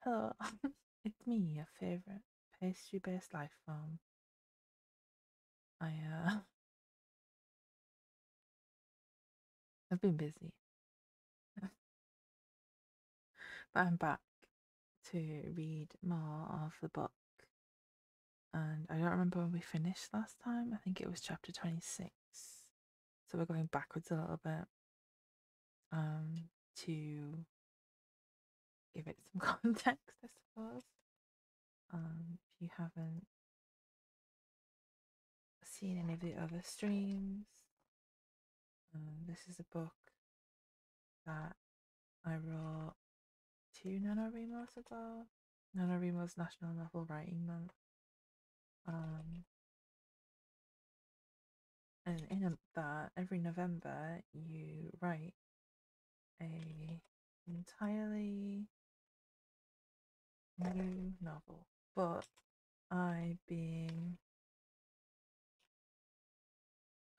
Hello, it's me, your favorite pastry-based life form. I uh, I've been busy, but I'm back to read more of the book. And I don't remember when we finished last time. I think it was chapter twenty-six. So we're going backwards a little bit um, to give it some context, I suppose. Um, if you haven't seen any of the other streams, um, this is a book that I wrote two NaNoWriMos ago. NaNoWriMo's National Novel Writing Month. Um, and in that, every November, you write a entirely new novel, but I being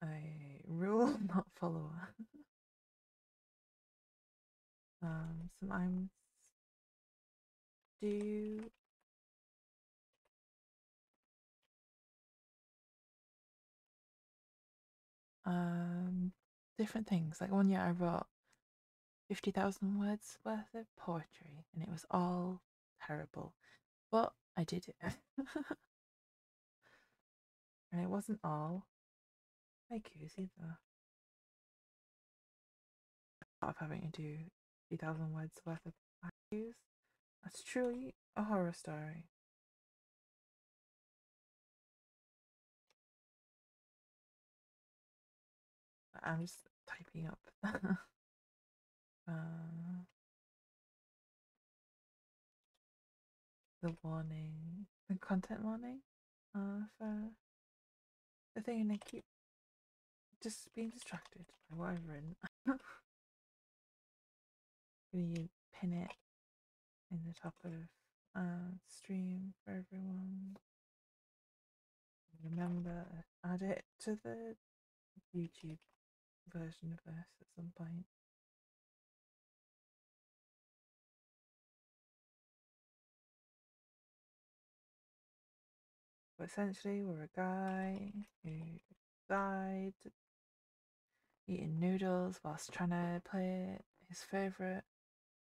a rule not follower. um, sometimes do um different things. Like one year I wrote fifty thousand words worth of poetry, and it was all terrible, but I did it, and it wasn't all haikus either. Of having to do fifty thousand words worth of haikus, that's truly a horror story. I'm just typing up. uh, the warning, the content warning uh, for the thing, and I keep just being distracted by what I've written. Gonna pin it in the top of uh, stream for everyone. Remember, add it to the YouTube version of this at some point. But essentially, we're a guy who died eating noodles whilst trying to play his favorite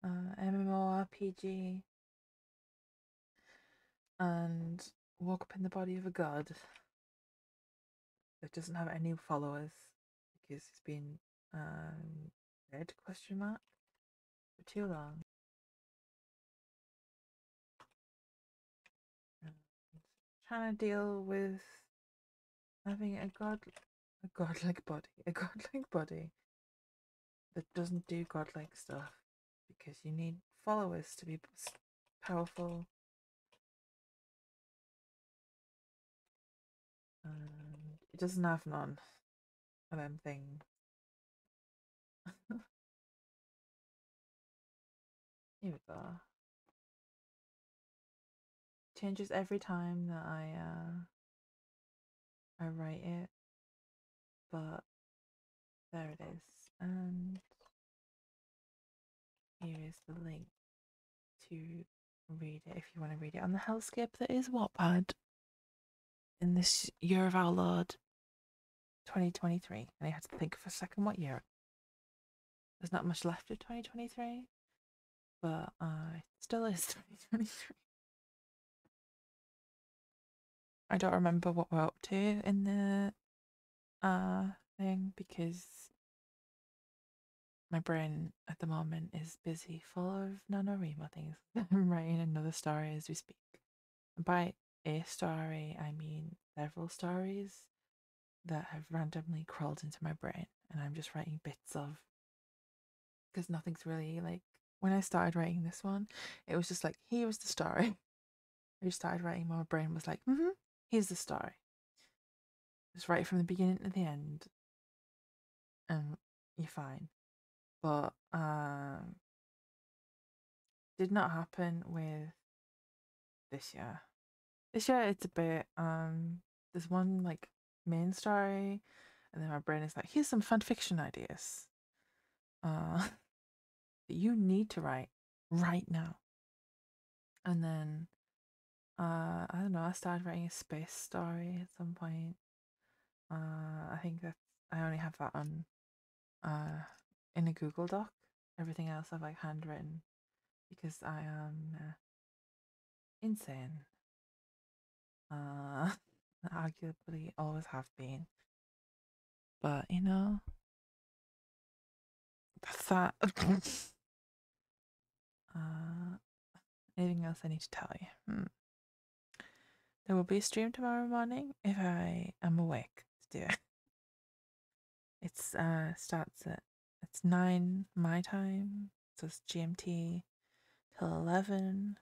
uh, MMORPG and woke up in the body of a god that doesn't have any followers because he's been um, dead question mark for too long. Trying to deal with having a god a godlike body, a godlike body that doesn't do godlike stuff because you need followers to be powerful. And it doesn't have none of them things. Here we go. Changes every time that I uh I write it, but there it is. And here is the link to read it if you want to read it on the hellscape that is Wattpad in this year of our Lord 2023. And I had to think for a second what year. There's not much left of 2023, but uh, it still is 2023. I don't remember what we're up to in the uh thing because my brain at the moment is busy full of NaNoWriMo things. I'm writing another story as we speak. By a story, I mean several stories that have randomly crawled into my brain, and I'm just writing bits of. Because nothing's really like. When I started writing this one, it was just like, here was the story. I just started writing, my brain was like, mm hmm, here's the story. It's right from the beginning to the end, and you're fine but um, did not happen with this year. This year it's a bit um, there's one like main story, and then my brain is like, here's some fun fiction ideas. Uh, that you need to write right now. And then, uh, I don't know, I started writing a space story at some point. Uh, I think that I only have that on, uh, in a Google Doc. Everything else I've like handwritten because I am uh, insane. Uh, arguably always have been. But you know, that's that. uh, anything else I need to tell you? Hmm. There will be a stream tomorrow morning if I am awake to do it. It's uh starts at it's nine my time, so it's GMT till eleven,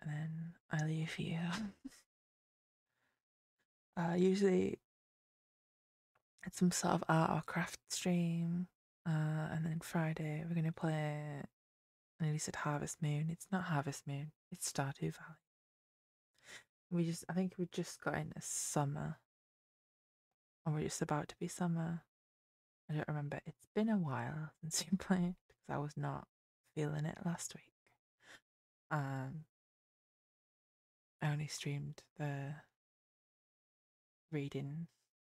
and then I leave you. uh, usually it's some sort of art or craft stream, uh, and then Friday we're gonna play. I nearly said Harvest Moon. It's not Harvest Moon. It's Stardew Valley. We just, I think we just got in into summer, or we're just about to be summer. I don't remember. It's been a while since we played because I was not feeling it last week. Um, I only streamed the reading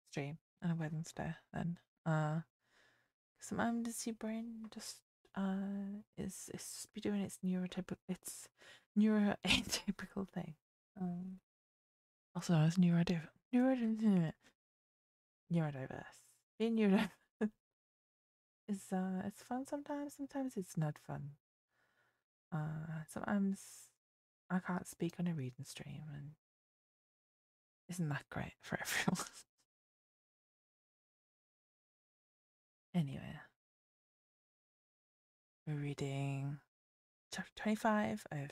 stream on a Wednesday then. Uh, sometimes your brain just uh is is be doing its neurotypical its neuro atypical thing. Um, also known as neurodiverse. Neurodiverse. Neurodiverse. Being neurodiverse is uh it's fun sometimes. Sometimes it's not fun. Uh, sometimes I can't speak on a reading stream, and isn't that great for everyone? anyway, we're reading chapter 25 of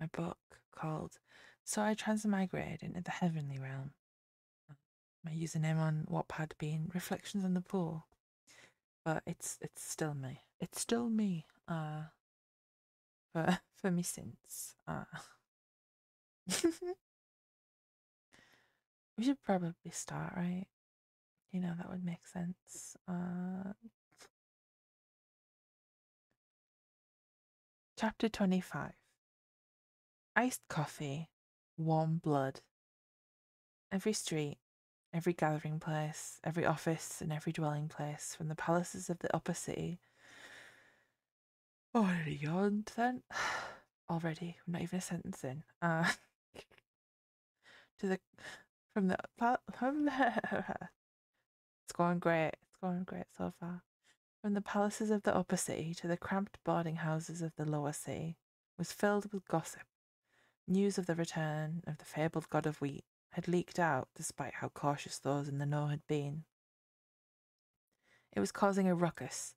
my book called So I Transmigrated into the Heavenly Realm. My username on Wattpad being Reflections on the Pool. But it's it's still me. It's still me. Uh for for me since. Uh we should probably start, right? You know, that would make sense. Uh Chapter 25 Iced coffee, warm blood. Every street, every gathering place, every office, and every dwelling place, from the palaces of the upper city. Oh, I already yawned then. Already, not even a sentence in. Uh, to the from the from the. it's going great. It's going great so far. From the palaces of the upper city to the cramped boarding houses of the lower city was filled with gossip. News of the return of the fabled god of wheat had leaked out, despite how cautious those in the know had been. It was causing a ruckus.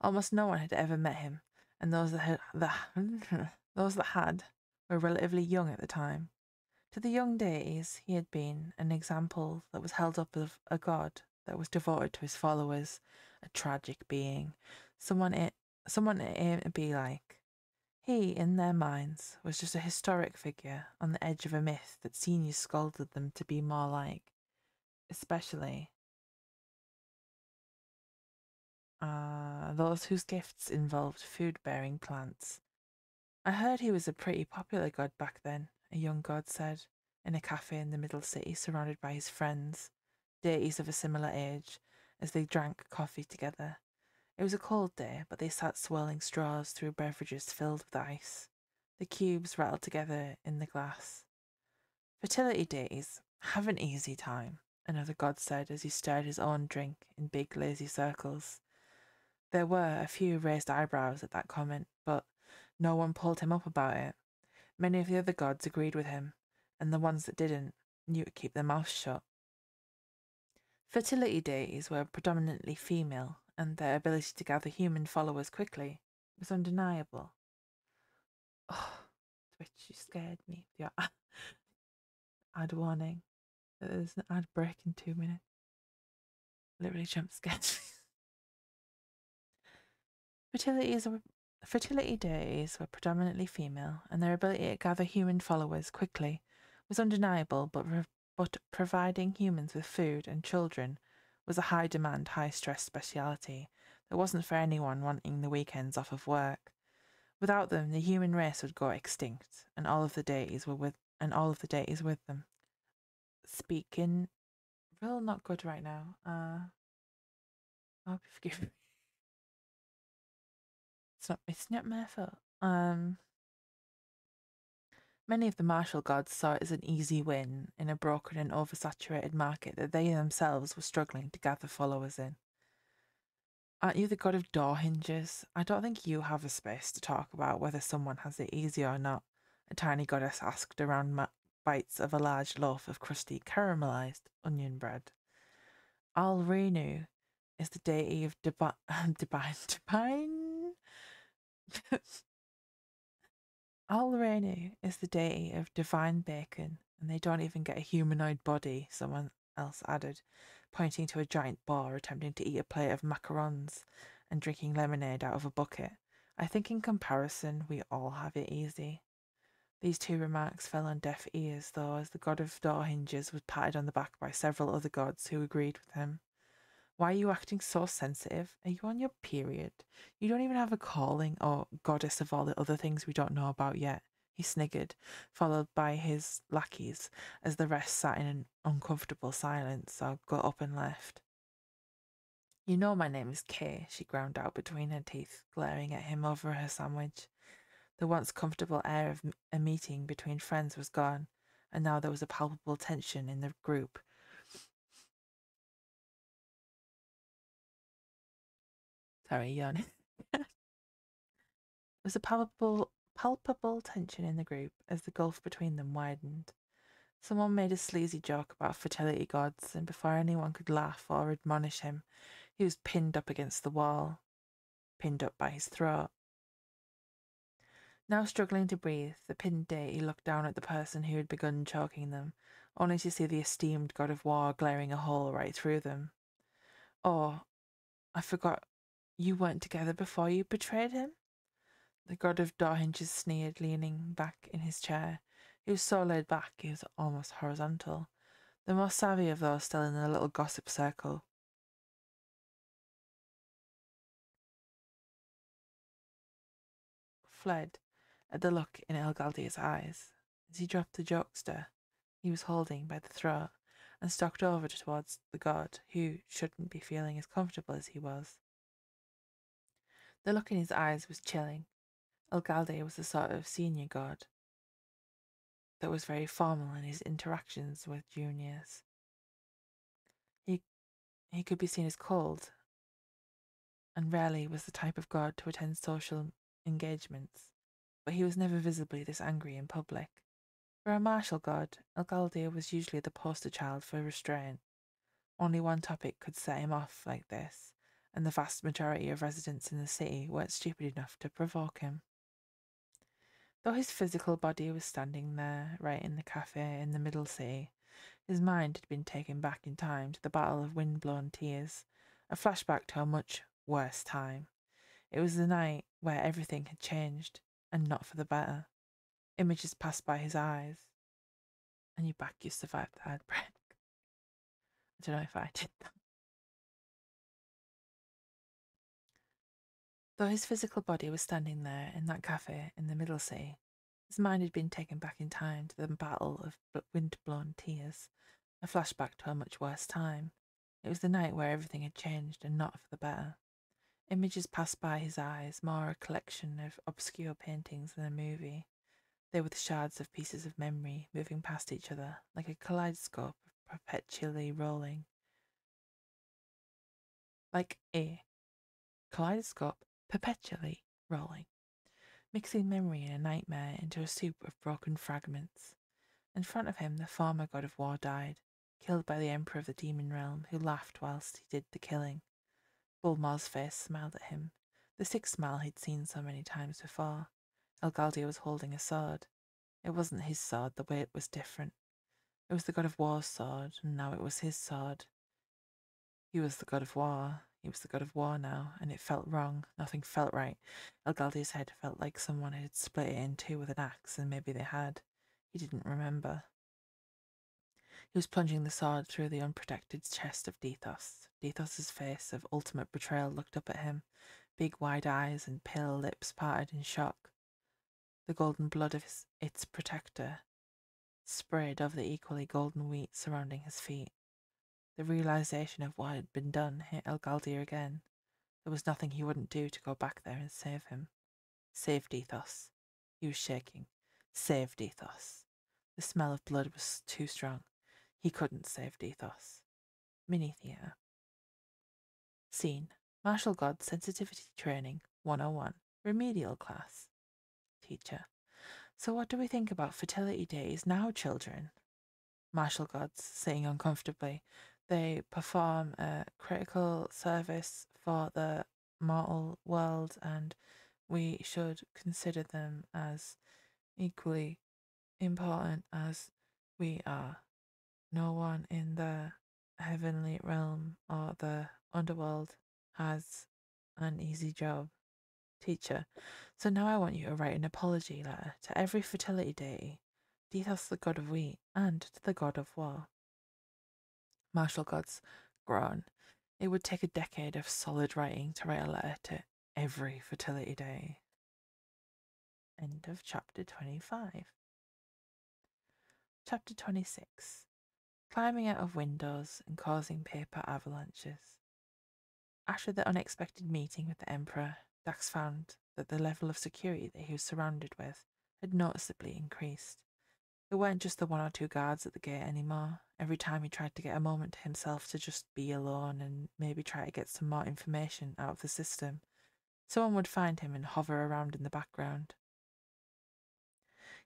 Almost no one had ever met him, and those that had, the, those that had were relatively young at the time. To the young deities, he had been an example that was held up of a god that was devoted to his followers, a tragic being, someone it, someone it aimed to be like. He, in their minds, was just a historic figure on the edge of a myth that seniors scolded them to be more like, especially uh, those whose gifts involved food bearing plants. I heard he was a pretty popular god back then, a young god said, in a cafe in the middle city surrounded by his friends, deities of a similar age, as they drank coffee together. It was a cold day, but they sat swirling straws through beverages filled with ice. The cubes rattled together in the glass. Fertility deities have an easy time, another god said as he stirred his own drink in big lazy circles. There were a few raised eyebrows at that comment, but no one pulled him up about it. Many of the other gods agreed with him, and the ones that didn't knew to keep their mouths shut. Fertility deities were predominantly female, and their ability to gather human followers quickly was undeniable. Oh, Twitch, you scared me. Yeah. ad warning. There's an ad break in two minutes. Literally jump scared. Fertility, deities were predominantly female, and their ability to gather human followers quickly was undeniable, but, but providing humans with food and children was a high demand, high stress speciality that wasn't for anyone wanting the weekends off of work. Without them, the human race would go extinct, and all of the deities were with and all of the deities with them. Speaking real not good right now. Uh I hope you forgive me. It's not it's not my fault. Um Many of the martial gods saw it as an easy win in a broken and oversaturated market that they themselves were struggling to gather followers in. Aren't you the god of door hinges? I don't think you have a space to talk about whether someone has it easy or not, a tiny goddess asked around ma- bites of a large loaf of crusty caramelized onion bread. Al Renu is the deity of divine, divine, divine. Al Renu is the deity of divine bacon, and they don't even get a humanoid body, someone else added pointing to a giant boar attempting to eat a plate of macarons and drinking lemonade out of a bucket. I think in comparison, we all have it easy. These two remarks fell on deaf ears, though, as the god of door hinges was patted on the back by several other gods who agreed with him. Why are you acting so sensitive? Are you on your period? You don't even have a calling or goddess of all the other things we don't know about yet he sniggered, followed by his lackeys, as the rest sat in an uncomfortable silence or got up and left. You know my name is Kay, she ground out between her teeth, glaring at him over her sandwich. The once comfortable air of a meeting between friends was gone, and now there was a palpable tension in the group. Sorry, yawn. there was a palpable palpable tension in the group as the gulf between them widened. Someone made a sleazy joke about fertility gods, and before anyone could laugh or admonish him, he was pinned up against the wall, pinned up by his throat. Now struggling to breathe, the pinned deity looked down at the person who had begun choking them, only to see the esteemed god of war glaring a hole right through them. Oh, I forgot you weren't together before you betrayed him? The god of door hinges sneered, leaning back in his chair. He was so laid back he was almost horizontal, the most savvy of those still in the little gossip circle. Fled at the look in Elgaldir's eyes as he dropped the jokester he was holding by the throat and stalked over towards the god, who shouldn't be feeling as comfortable as he was. The look in his eyes was chilling, Elgaldir was a sort of senior god that was very formal in his interactions with juniors. He, he could be seen as cold, and rarely was the type of god to attend social engagements, but he was never visibly this angry in public. For a martial god, Elgaldir was usually the poster child for restraint. Only one topic could set him off like this, and the vast majority of residents in the city weren't stupid enough to provoke him. Though his physical body was standing there, right in the cafe in the middle sea, his mind had been taken back in time to the Battle of Windblown Tears, a flashback to a much worse time. It was the night where everything had changed, and not for the better. Images passed by his eyes. And you back you survived the outbreak. I don't know if I did that. Though his physical body was standing there in that cafe in the Middle Sea, his mind had been taken back in time to the battle of wind-blown tears, a flashback to a much worse time. It was the night where everything had changed and not for the better. Images passed by his eyes, more a collection of obscure paintings than a movie. They were the shards of pieces of memory moving past each other like a kaleidoscope perpetually rolling. Like a kaleidoscope perpetually rolling, mixing memory and a nightmare into a soup of broken fragments. In front of him, the former god of war died, killed by the emperor of the demon realm, who laughed whilst he did the killing. Bulmar's face smiled at him, the sick smile he'd seen so many times before. Elgaldir was holding a sword. It wasn't his sword, the way it was different. It was the god of war's sword, and now it was his sword. He was the god of war, he was the god of war now, and it felt wrong. Nothing felt right. Elgaldir's head felt like someone had split it in two with an axe, and maybe they had. He didn't remember. He was plunging the sword through the unprotected chest of Dethos. Dethos's face of ultimate betrayal looked up at him, big wide eyes and pale lips parted in shock. The golden blood of his, its protector sprayed over the equally golden wheat surrounding his feet. The realization of what had been done hit Elgaldir again. There was nothing he wouldn't do to go back there and save him. Save Dethos. He was shaking. Save Dethos. The smell of blood was too strong. He couldn't save Dethos. Mini theatre. Scene. Martial God Sensitivity Training 101. Remedial class. Teacher. So what do we think about fertility days now, children? Martial gods sitting uncomfortably. They perform a critical service for the mortal world and we should consider them as equally important as we are. No one in the heavenly realm or the underworld has an easy job. Teacher, so now I want you to write an apology letter to every fertility deity, Dethos the god of wheat, and to the god of war. Martial gods grown. It would take a decade of solid writing to write a letter to every fertility day. End of chapter 25. Chapter 26 Climbing out of windows and causing paper avalanches. After the unexpected meeting with the Emperor, Dax found that the level of security that he was surrounded with had noticeably increased. It weren't just the one or two guards at the gate anymore. Every time he tried to get a moment to himself to just be alone and maybe try to get some more information out of the system, someone would find him and hover around in the background.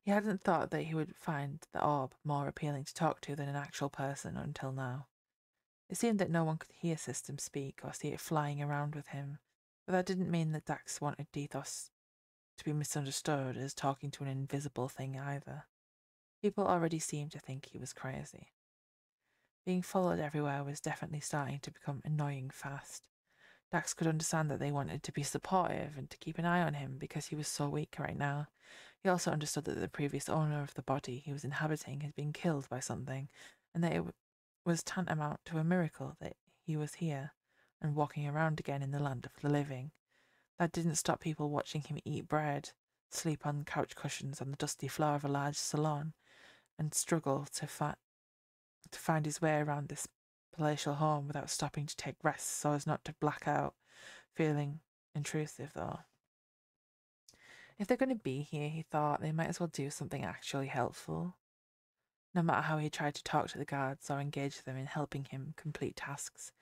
He hadn't thought that he would find the orb more appealing to talk to than an actual person until now. It seemed that no one could hear System speak or see it flying around with him, but that didn't mean that Dax wanted Dethos to be misunderstood as talking to an invisible thing either. People already seemed to think he was crazy. Being followed everywhere was definitely starting to become annoying fast. Dax could understand that they wanted to be supportive and to keep an eye on him because he was so weak right now, he also understood that the previous owner of the body he was inhabiting had been killed by something, and that it was tantamount to a miracle that he was here and walking around again in the land of the living. That didn't stop people watching him eat bread, sleep on couch cushions on the dusty floor of a large salon, and struggle to, to find his way around this palatial home without stopping to take rest so as not to black out, feeling intrusive though. If they're going to be here, he thought, they might as well do something actually helpful. No matter how he tried to talk to the guards or engage them in helping him complete tasks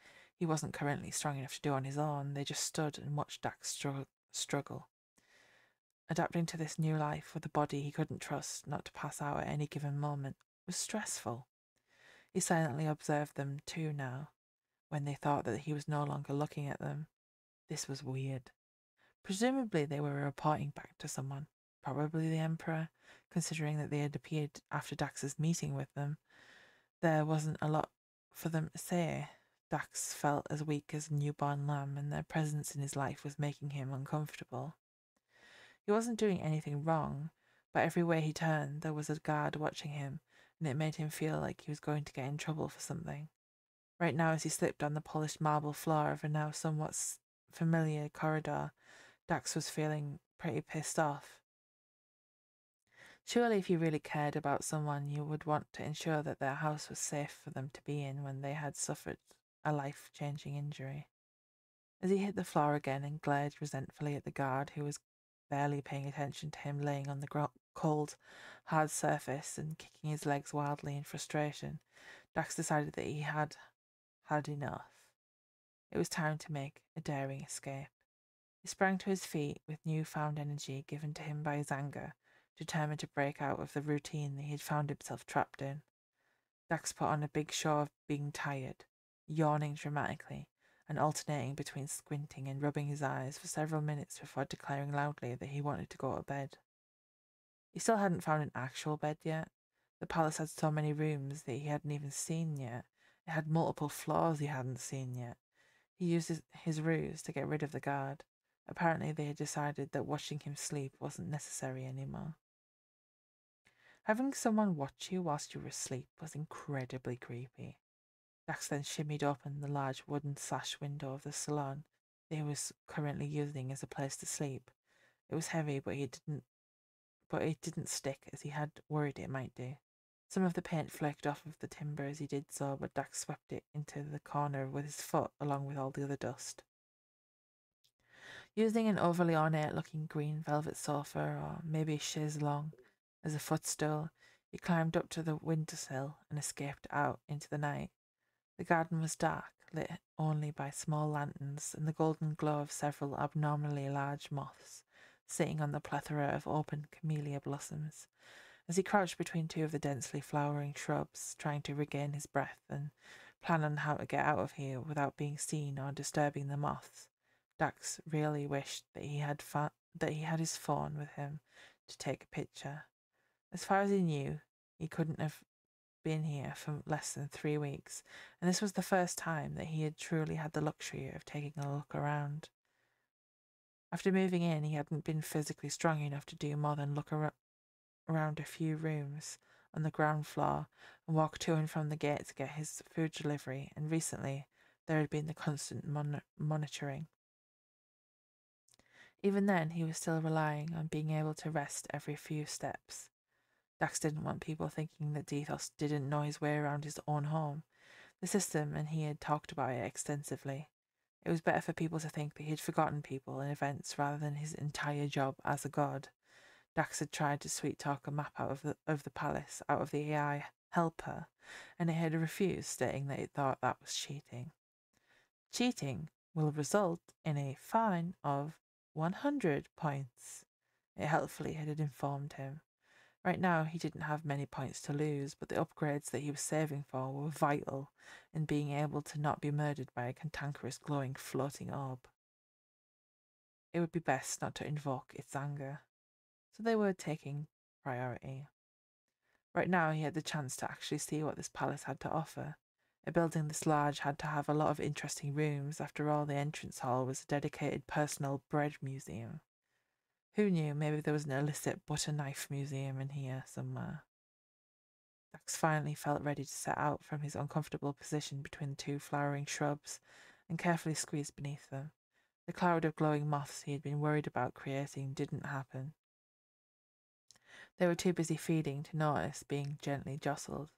he wasn't currently strong enough to do on his own, they just stood and watched Dax struggle. Adapting to this new life with a body he couldn't trust not to pass out at any given moment was stressful. He silently observed them too now, when they thought that he was no longer looking at them. This was weird. Presumably, they were reporting back to someone, probably the Emperor, considering that they had appeared after Dax's meeting with them. There wasn't a lot for them to say. Dax felt as weak as a newborn lamb, and their presence in his life was making him uncomfortable. He wasn't doing anything wrong, but everywhere he turned there was a guard watching him, and it made him feel like he was going to get in trouble for something. Right now, as he slipped on the polished marble floor of a now somewhat familiar corridor, Dax was feeling pretty pissed off. Surely, if you really cared about someone, you would want to ensure that their house was safe for them to be in when they had suffered a life changing injury. As he hit the floor again and glared resentfully at the guard who was barely paying attention to him laying on the cold, hard surface and kicking his legs wildly in frustration, Dax decided that he had had enough. It was time to make a daring escape. He sprang to his feet with new-found energy given to him by his anger, determined to break out of the routine that he had found himself trapped in. Dax put on a big show of being tired, yawning dramatically, and alternating between squinting and rubbing his eyes for several minutes before declaring loudly that he wanted to go to bed. He still hadn't found an actual bed yet. The palace had so many rooms that he hadn't even seen yet. It had multiple floors he hadn't seen yet. He used his, his ruse to get rid of the guard. Apparently, they had decided that watching him sleep wasn't necessary anymore. Having someone watch you whilst you were asleep was incredibly creepy. Then shimmied open the large wooden sash window of the salon he was currently using as a place to sleep. It was heavy, but he didn't but it didn't stick as he had worried it might do. Some of the paint flaked off of the timber as he did so, but Dax swept it into the corner with his foot along with all the other dust. Using an overly ornate looking green velvet sofa or maybe a chaise longue as a footstool, he climbed up to the windowsill and escaped out into the night. The garden was dark, lit only by small lanterns and the golden glow of several abnormally large moths sitting on the plethora of open camellia blossoms. As he crouched between two of the densely flowering shrubs, trying to regain his breath and plan on how to get out of here without being seen or disturbing the moths, Dax really wished that he had fa- that he had his phone with him to take a picture. As far as he knew, he couldn't have been here for less than three weeks, and this was the first time that he had truly had the luxury of taking a look around. After moving in, he hadn't been physically strong enough to do more than look ar- around a few rooms on the ground floor and walk to and from the gate to get his food delivery, and recently there had been the constant mon- monitoring. Even then, he was still relying on being able to rest every few steps. Dax didn't want people thinking that Dethos didn't know his way around his own home. The system and he had talked about it extensively. It was better for people to think that he had forgotten people and events rather than his entire job as a god. Dax had tried to sweet talk a map out of the, of the palace out of the AI helper, and it had refused, stating that it thought that was cheating. Cheating will result in a fine of 100 points, it helpfully had informed him. Right now, he didn't have many points to lose, but the upgrades that he was saving for were vital in being able to not be murdered by a cantankerous, glowing, floating orb. It would be best not to invoke its anger, so they were taking priority. Right now, he had the chance to actually see what this palace had to offer. A building this large had to have a lot of interesting rooms. After all, the entrance hall was a dedicated personal bread museum. Who knew? Maybe there was an illicit butter knife museum in here somewhere. Dax finally felt ready to set out from his uncomfortable position between the two flowering shrubs and carefully squeezed beneath them. The cloud of glowing moths he had been worried about creating didn't happen. They were too busy feeding to notice being gently jostled.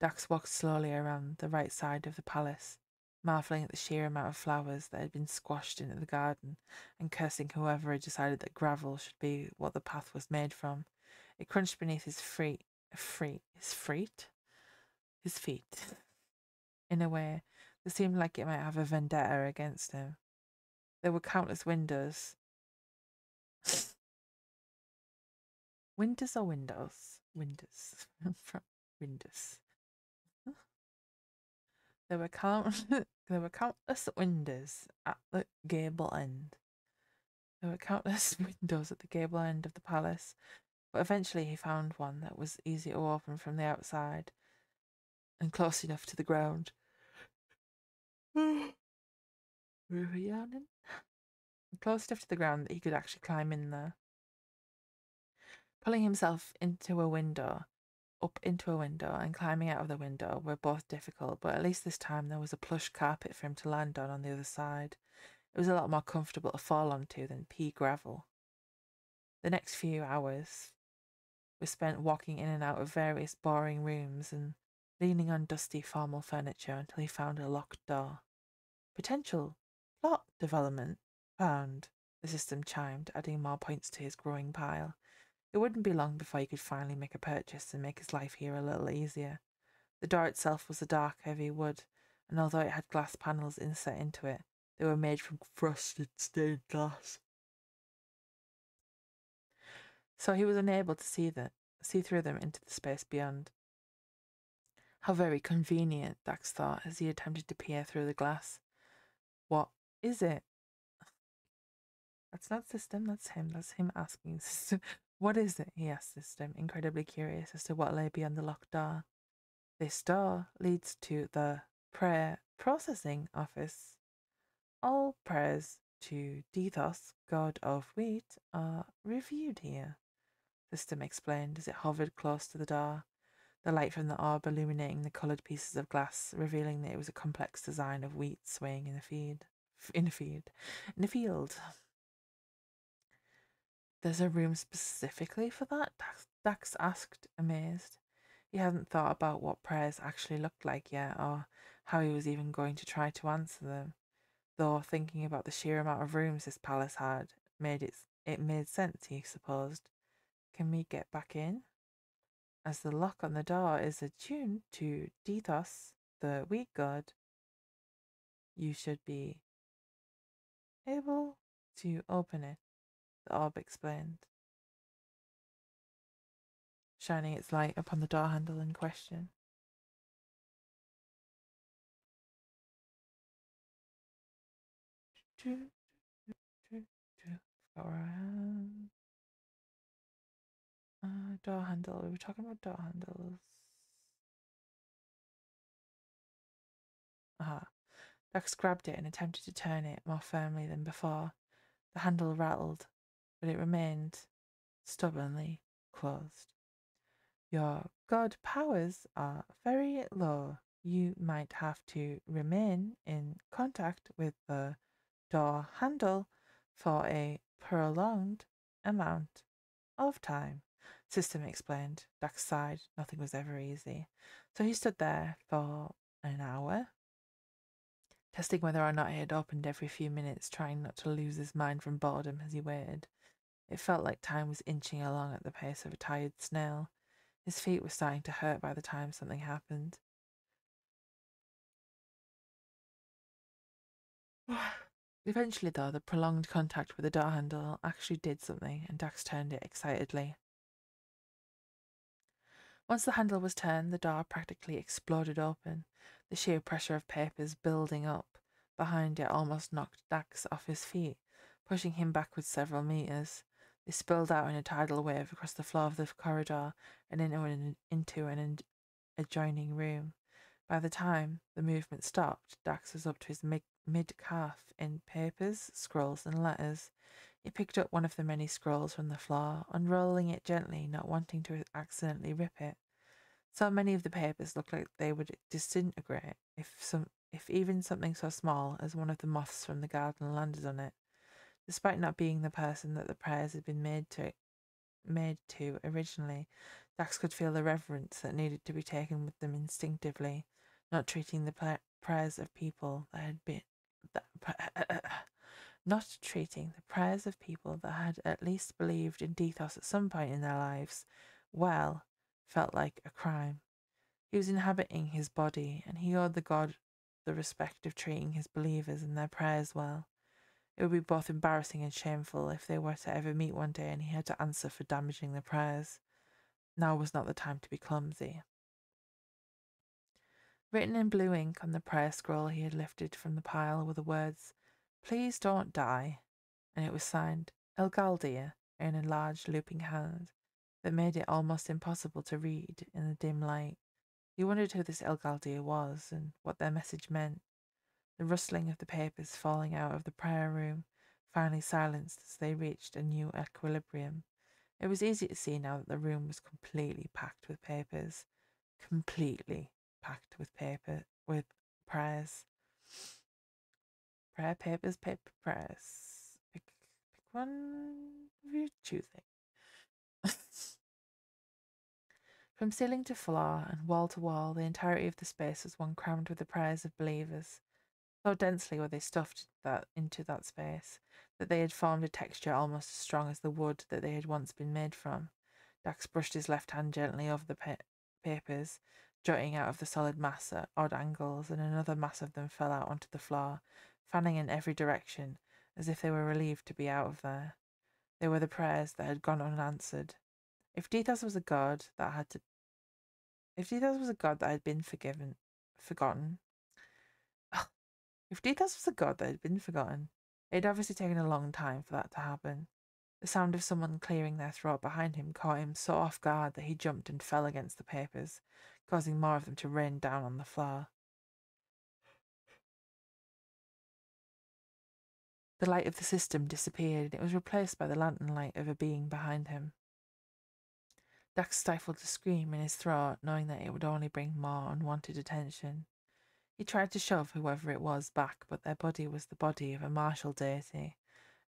Dax walked slowly around the right side of the palace, marvelling at the sheer amount of flowers that had been squashed into the garden, and cursing whoever had decided that gravel should be what the path was made from. It crunched beneath his feet, feet, his feet, his feet, in a way that seemed like it might have a vendetta against him. There were countless windows. windows or windows? Windows. From windows. There were count there were countless windows at the gable end. There were countless windows at the gable end of the palace, but eventually he found one that was easy to open from the outside and close enough to the ground. We yawning? Close enough to the ground that he could actually climb in there. Pulling himself into a window, up into a window and climbing out of the window were both difficult, but at least this time there was a plush carpet for him to land on on the other side. It was a lot more comfortable to fall onto than pea gravel. The next few hours were spent walking in and out of various boring rooms and leaning on dusty formal furniture until he found a locked door. Potential plot development found, the system chimed, adding more points to his growing pile. It wouldn't be long before he could finally make a purchase and make his life here a little easier. The door itself was a dark, heavy wood, and although it had glass panels inset into it, they were made from frosted stained glass. So he was unable to see them, see through them into the space beyond. How very convenient, Dax thought as he attempted to peer through the glass. What is it? That's not system, that's him. That's him asking. What is it? he asked System, incredibly curious as to what lay beyond the locked door. This door leads to the prayer processing office. All prayers to Dethos, god of wheat, are reviewed here, System explained as it hovered close to the door, the light from the orb illuminating the coloured pieces of glass, revealing that it was a complex design of wheat swaying in the feed, in a field. In a field. There's a room specifically for that? Dax, Dax asked, amazed. He hadn't thought about what prayers actually looked like yet, or how he was even going to try to answer them. Though thinking about the sheer amount of rooms this palace had made it it made sense, he supposed. Can we get back in? As the lock on the door is attuned to Dethos, the weak god, you should be able to open it, the orb explained, shining its light upon the door handle in question. Uh, door handle. We were talking about door handles. Aha. Dax grabbed it and attempted to turn it more firmly than before. The handle rattled, but it remained stubbornly closed. Your god powers are very low. You might have to remain in contact with the door handle for a prolonged amount of time. System explained. Dax sighed. Nothing was ever easy. So he stood there for an hour, testing whether or not it had opened every few minutes, trying not to lose his mind from boredom as he waited. It felt like time was inching along at the pace of a tired snail. His feet were starting to hurt by the time something happened. Eventually, though, the prolonged contact with the door handle actually did something, and Dax turned it excitedly. Once the handle was turned, the door practically exploded open. The sheer pressure of papers building up behind it almost knocked Dax off his feet, pushing him backwards several meters. They spilled out in a tidal wave across the floor of the corridor and into an, into an adjoining room. By the time the movement stopped, Dax was up to his mid mid calf in papers, scrolls, and letters. He picked up one of the many scrolls from the floor, unrolling it gently, not wanting to accidentally rip it. So many of the papers looked like they would disintegrate if some if even something so small as one of the moths from the garden landed on it. Despite not being the person that the prayers had been made to made to originally, Dax could feel the reverence that needed to be taken with them instinctively, not treating the prayers of people that had been not treating the prayers of people that had at least believed in Dethos at some point in their lives well felt like a crime. He was inhabiting his body, and he owed the god the respect of treating his believers and their prayers well. It would be both embarrassing and shameful if they were to ever meet one day and he had to answer for damaging their prayers. Now was not the time to be clumsy. Written in blue ink on the prayer scroll he had lifted from the pile were the words, Please don't die, and it was signed Elgaldir in a large looping hand that made it almost impossible to read in the dim light. He wondered who this Elgaldir was and what their message meant. The rustling of the papers falling out of the prayer room finally silenced as they reached a new equilibrium. It was easy to see now that the room was completely packed with papers. Completely packed with paper, with prayers. Prayer papers, paper prayers. Pick, pick one of you choosing. From ceiling to floor and wall to wall, the entirety of the space was one crammed with the prayers of believers. So densely were they stuffed that into that space that they had formed a texture almost as strong as the wood that they had once been made from. Dax brushed his left hand gently over the pa- papers jutting out of the solid mass at odd angles, and another mass of them fell out onto the floor, fanning in every direction, as if they were relieved to be out of there. They were the prayers that had gone unanswered. If Dethos was a god that had to if Dethos was a god that had been forgiven forgotten if Dethos was a god that had been forgotten, it had obviously taken a long time for that to happen. The sound of someone clearing their throat behind him caught him so off guard that he jumped and fell against the papers, causing more of them to rain down on the floor. The light of the system disappeared and it was replaced by the lantern light of a being behind him. Dax stifled a scream in his throat, knowing that it would only bring more unwanted attention. He tried to shove whoever it was back, but their body was the body of a martial deity,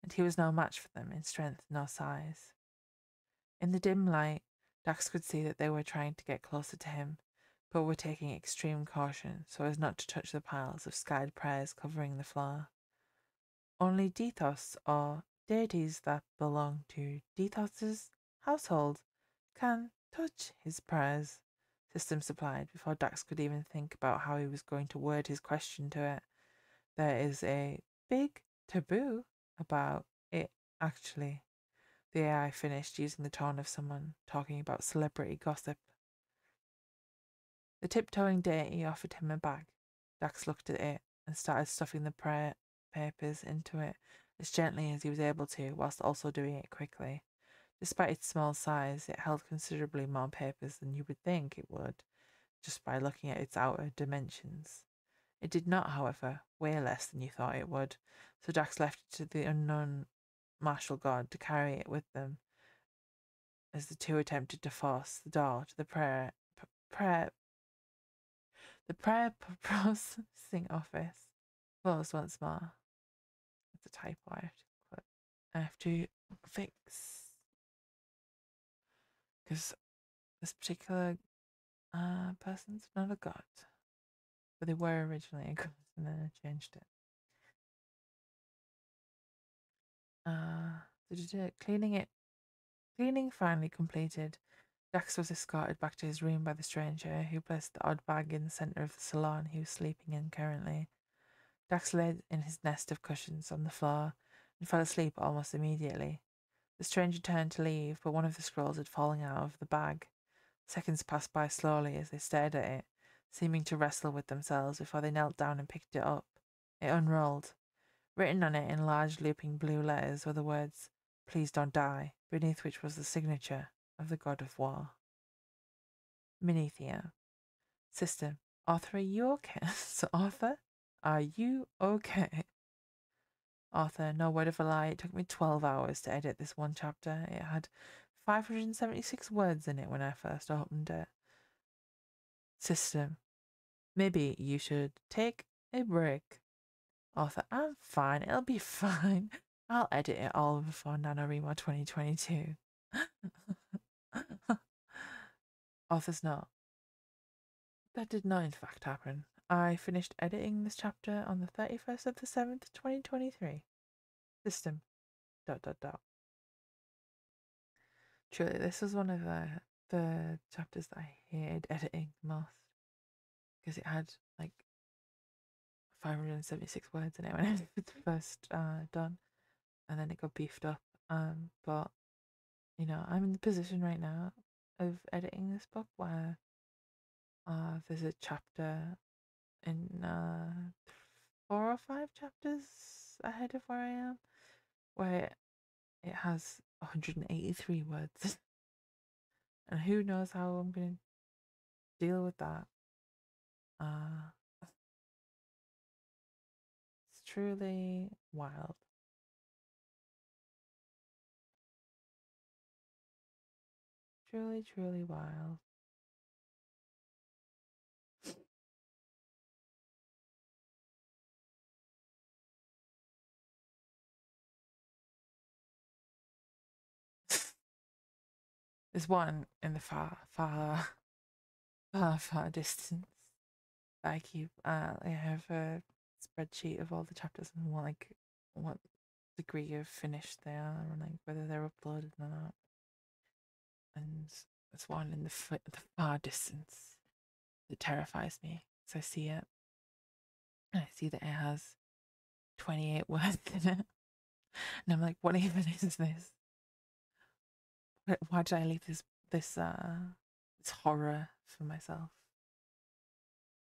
and he was no match for them in strength nor size. In the dim light, Dax could see that they were trying to get closer to him, but were taking extreme caution so as not to touch the piles of skyed prayers covering the floor. Only Dethos, or deities that belong to Dethos's household, can touch his prayers, System supplied before Dax could even think about how he was going to word his question to it. There is a big taboo about it, actually. The AI finished using the tone of someone talking about celebrity gossip. The tiptoeing deity offered him a bag. Dax looked at it and started stuffing the prayer papers into it as gently as he was able to, whilst also doing it quickly. Despite its small size, it held considerably more papers than you would think it would, just by looking at its outer dimensions. It did not, however, weigh less than you thought it would, so Dax left it to the unknown martial god to carry it with them as the two attempted to force the door to the prayer prayer the prayer processing office closed once more. It's a typo I have to put. I have to fix because this particular uh, person's not a god, but they were originally a god, and then I changed it. Uh, cleaning it, cleaning finally completed. Dax was escorted back to his room by the stranger, who placed the odd bag in the centre of the salon he was sleeping in currently. Dax lay in his nest of cushions on the floor and fell asleep almost immediately. The stranger turned to leave, but one of the scrolls had fallen out of the bag. Seconds passed by slowly as they stared at it, seeming to wrestle with themselves before they knelt down and picked it up. It unrolled. Written on it in large looping blue letters were the words, Please don't die, beneath which was the signature of the god of war. Minethia. Sister, Arthur, are you okay? Arthur, are you okay? Arthur, no word of a lie, it took me 12 hours to edit this one chapter. It had 576 words in it when I first opened it. System. Maybe you should take a break. Arthur, I'm fine. It'll be fine. I'll edit it all before NaNoWriMo 2022. Arthur's not. That did not, in fact, happen. I finished editing this chapter on the 31st of the 7th, 2023. System. Dot dot dot. Truly, this was one of the the chapters that I hated editing the most because it had like 576 words in it when it was first uh, done, and then it got beefed up. Um, but you know, I'm in the position right now of editing this book where uh, there's a chapter in uh, four or five chapters ahead of where I am, where it has 183 words. and who knows how I'm going to deal with that. Uh, it's truly wild. Truly, truly wild. There's one in the far, far, far, far distance. I keep. Uh, I have a spreadsheet of all the chapters and what like what degree of finish they are, and like whether they're uploaded or not. And there's one in the f- the far distance that terrifies me. So I see it, and I see that it has twenty eight words in it, and I'm like, what even is this? Why did I leave this this uh this horror for myself?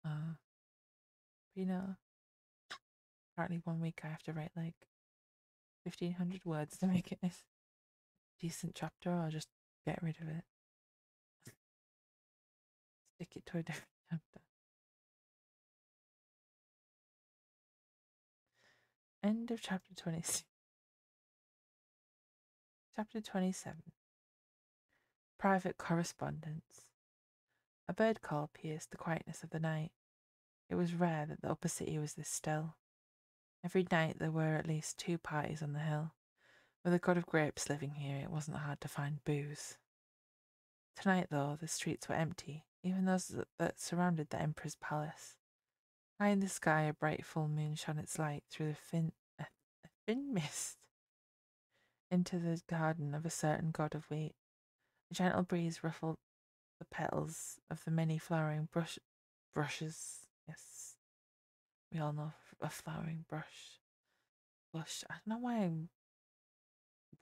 Uh, you know, apparently one week I have to write like fifteen hundred words to make it a decent chapter. I'll just get rid of it, stick it to a different chapter. End of chapter 26. Chapter 27 Private correspondence. A bird call pierced the quietness of the night. It was rare that the upper city was this still. Every night there were at least two parties on the hill. With a god of grapes living here, it wasn't hard to find booze. Tonight, though, the streets were empty, even those that surrounded the Emperor's palace. High in the sky, a bright full moon shone its light through the thin, thin mist into the garden of a certain god of wheat. Gentle breeze ruffled the petals of the many flowering brush brushes. Yes, we all know a flowering brush. Blush. I don't know why I'm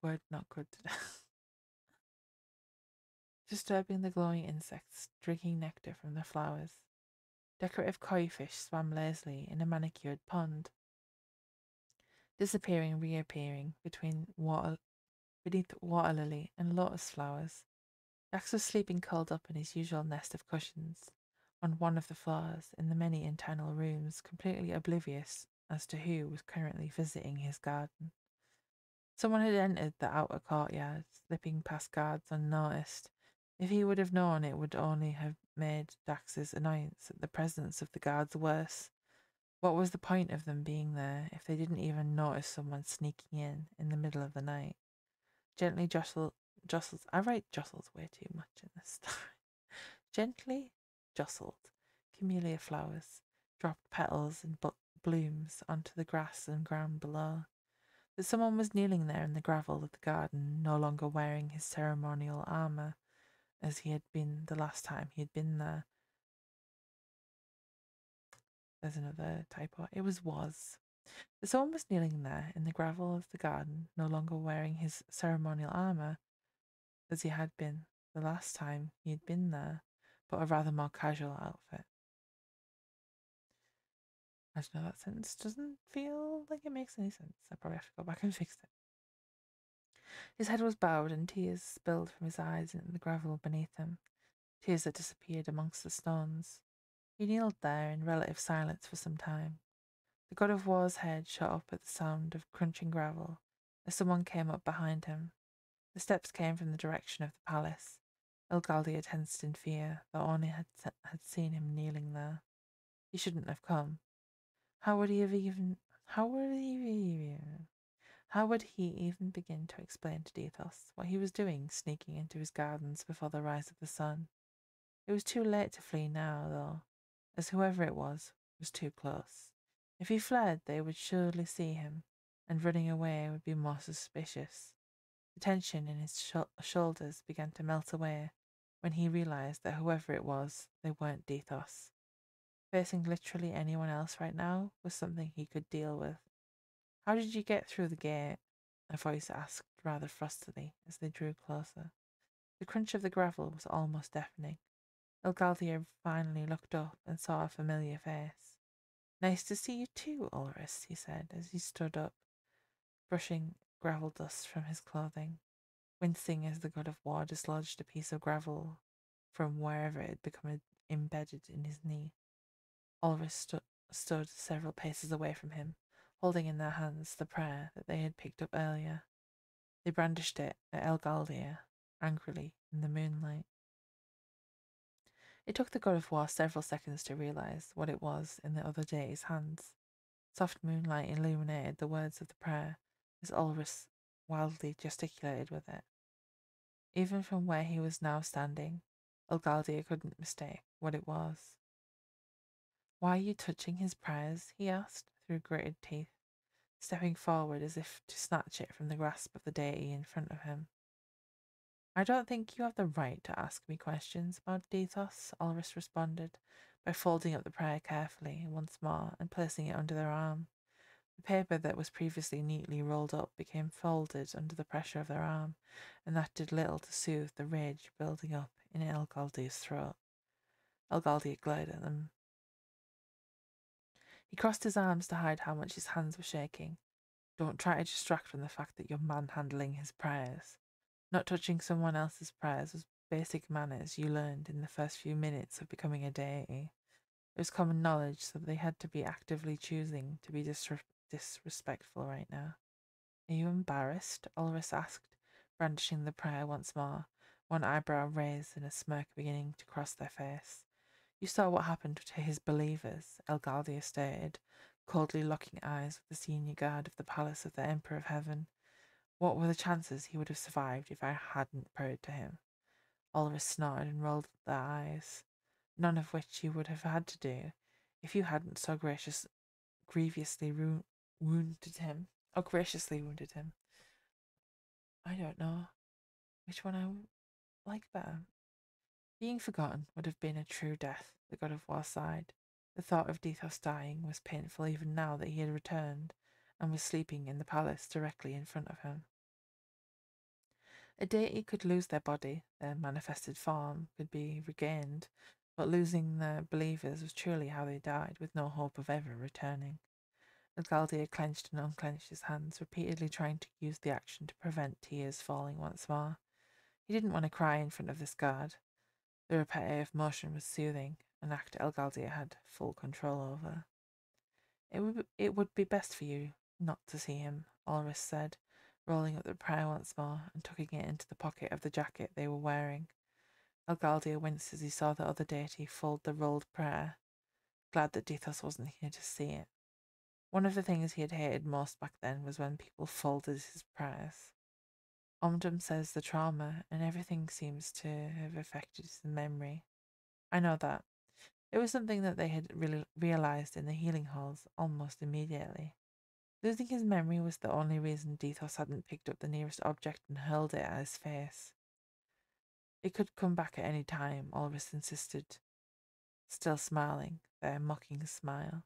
word not good today. Disturbing the glowing insects, drinking nectar from the flowers. Decorative koi fish swam lazily in a manicured pond, disappearing, reappearing between water, beneath water lily and lotus flowers. Jax was sleeping curled up in his usual nest of cushions on one of the floors in the many internal rooms, completely oblivious as to who was currently visiting his garden. Someone had entered the outer courtyard, slipping past guards unnoticed. If he would have known, it would only have made Dax's annoyance at the presence of the guards worse. What was the point of them being there if they didn't even notice someone sneaking in in the middle of the night? Gently jostle, jostles. I write jostles way too much in this story. Gently jostled camellia flowers, dropped petals and blooms onto the grass and ground below. That someone was kneeling there in the gravel of the garden, no longer wearing his ceremonial armour, as he had been the last time he had been there. There's another typo. It was was. The someone was kneeling there in the gravel of the garden, no longer wearing his ceremonial armour, as he had been the last time he had been there, but a rather more casual outfit. I don't know, that sentence doesn't feel like it makes any sense. I probably have to go back and fix it. His head was bowed, and tears spilled from his eyes into the gravel beneath him, tears that disappeared amongst the stones. He kneeled there in relative silence for some time. The god of war's head shot up at the sound of crunching gravel as someone came up behind him. The steps came from the direction of the palace. Elgaldir tensed in fear, though Orne had, had seen him kneeling there. He shouldn't have come. How would he have even? How would he even? How would he even begin to explain to Dethos what he was doing sneaking into his gardens before the rise of the sun? It was too late to flee now, though, as whoever it was was too close. If he fled, they would surely see him, and running away would be more suspicious. The tension in his sh- shoulders began to melt away when he realized that whoever it was, they weren't Dethos. Facing literally anyone else right now was something he could deal with. How did you get through the gate? A voice asked rather frostily as they drew closer. The crunch of the gravel was almost deafening. Elgaldir finally looked up and saw a familiar face. Nice to see you too, Ulrus, he said as he stood up, brushing gravel dust from his clothing, wincing as the god of war dislodged a piece of gravel from wherever it had become embedded in his knee. Ulrus stu- stood several paces away from him, holding in their hands the prayer that they had picked up earlier. They brandished it at Elgaldir angrily in the moonlight. It took the god of war several seconds to realize what it was in the other day's hands. Soft moonlight illuminated the words of the prayer as Ulrus wildly gesticulated with it. Even from where he was now standing, Elgaldir couldn't mistake what it was. Why are you touching his prayers? he asked through gritted teeth, stepping forward as if to snatch it from the grasp of the deity in front of him. I don't think you have the right to ask me questions about Dethos, Ulrus responded, by folding up the prayer carefully once more and placing it under their arm. The paper that was previously neatly rolled up became folded under the pressure of their arm, and that did little to soothe the rage building up in Elgaldir's throat. Elgaldir glared at them he crossed his arms to hide how much his hands were shaking. Don't try to distract from the fact that you're manhandling his prayers. Not touching someone else's prayers was basic manners you learned in the first few minutes of becoming a deity. It was common knowledge that they had to be actively choosing to be disre- disrespectful right now. Are you embarrassed? Ulrus asked, brandishing the prayer once more, one eyebrow raised and a smirk beginning to cross their face. You saw what happened to his believers, Elgaldir stated, coldly locking eyes with the senior guard of the palace of the Emperor of Heaven. What were the chances he would have survived if I hadn't prayed to him? Ulrich snorted and rolled their eyes, none of which you would have had to do if you hadn't so gracious, grievously wounded him, or graciously wounded him. I don't know which one I like better. Being forgotten would have been a true death, the god of war sighed. The thought of Dethos dying was painful even now that he had returned and was sleeping in the palace directly in front of him. A deity could lose their body, their manifested form could be regained, but losing their believers was truly how they died, with no hope of ever returning. Elgaldir clenched and unclenched his hands, repeatedly trying to use the action to prevent tears falling once more. He didn't want to cry in front of this guard. The repetitive motion was soothing, an act Elgaldir had full control over. It would, it would be best for you not to see him, Ulrich said, rolling up the prayer once more and tucking it into the pocket of the jacket they were wearing. Elgaldir winced as he saw the other deity fold the rolled prayer, glad that Dethos wasn't here to see it. One of the things he had hated most back then was when people folded his prayers. Omdum says the trauma and everything seems to have affected his memory. I know that. It was something that they had really realized in the healing halls almost immediately. Losing his memory was the only reason Dethos hadn't picked up the nearest object and hurled it at his face. It could come back at any time, Ulrich insisted, still smiling, their mocking smile.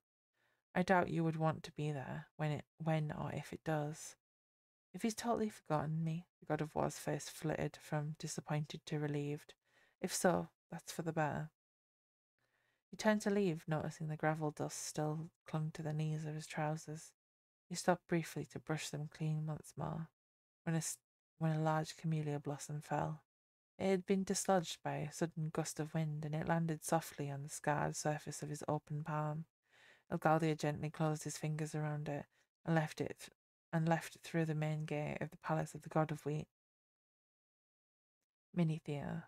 I doubt you would want to be there when it when or if it does. If he's totally forgotten me, the god of war's face flitted from disappointed to relieved. If so, that's for the better. He turned to leave, noticing the gravel dust still clung to the knees of his trousers. He stopped briefly to brush them clean once more, when a, when a large camellia blossom fell. It had been dislodged by a sudden gust of wind, and it landed softly on the scarred surface of his open palm. Elgaldir gently closed his fingers around it and left it and left through the main gate of the palace of the god of wheat. Mini theatre.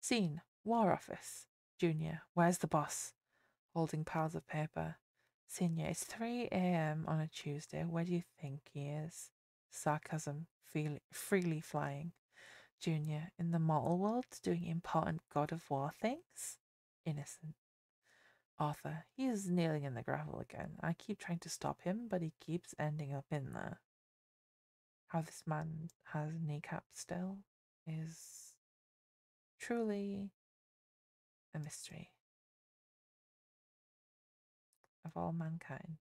Scene. War office. Junior. Where's the boss? Holding piles of paper. Senior. It's 3 a.m. on a Tuesday. Where do you think he is? Sarcasm. Feel- freely flying. Junior, in the mortal world, doing important God of War things? Innocent. Arthur, he is kneeling in the gravel again. I keep trying to stop him, but he keeps ending up in there. How this man has kneecaps still is truly a mystery of all mankind.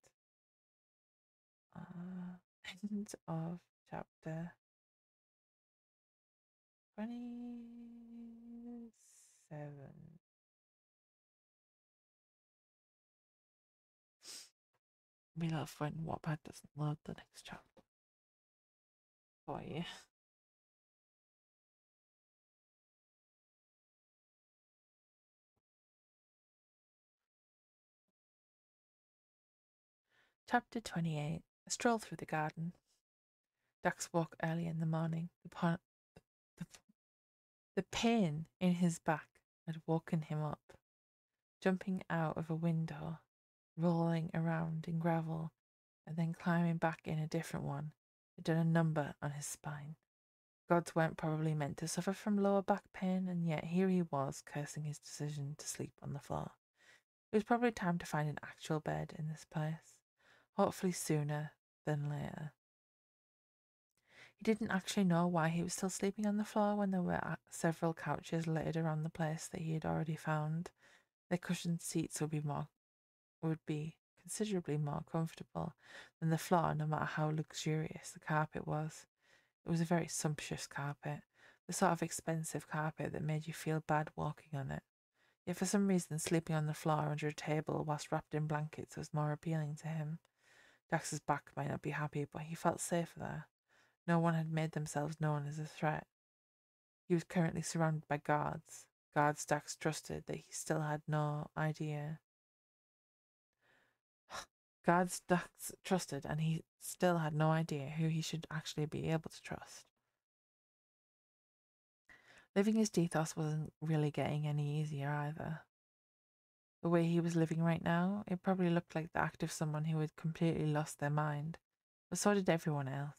Uh, end of chapter 27. We love when Wattpad doesn't load the next chapter you. Chapter 28 A Stroll Through the Garden. Dax walk early in the morning. The, pon- the, the pain in his back had woken him up. Jumping out of a window, rolling around in gravel, and then climbing back in a different one had done a number on his spine. Gods weren't probably meant to suffer from lower back pain, and yet here he was cursing his decision to sleep on the floor. It was probably time to find an actual bed in this place, hopefully sooner than later. He didn't actually know why he was still sleeping on the floor when there were uh, several couches littered around the place that he had already found. The cushioned seats would be more would be considerably more comfortable than the floor, no matter how luxurious the carpet was. It was a very sumptuous carpet, the sort of expensive carpet that made you feel bad walking on it. Yet for some reason, sleeping on the floor under a table whilst wrapped in blankets was more appealing to him. Dax's back might not be happy, but he felt safe there. No one had made themselves known as a threat. He was currently surrounded by guards, guards Dax trusted that he still had no idea Guards Dax trusted, and he still had no idea who he should actually be able to trust. Living his Dethos wasn't really getting any easier either. The way he was living right now, it probably looked like the act of someone who had completely lost their mind, but so did everyone else.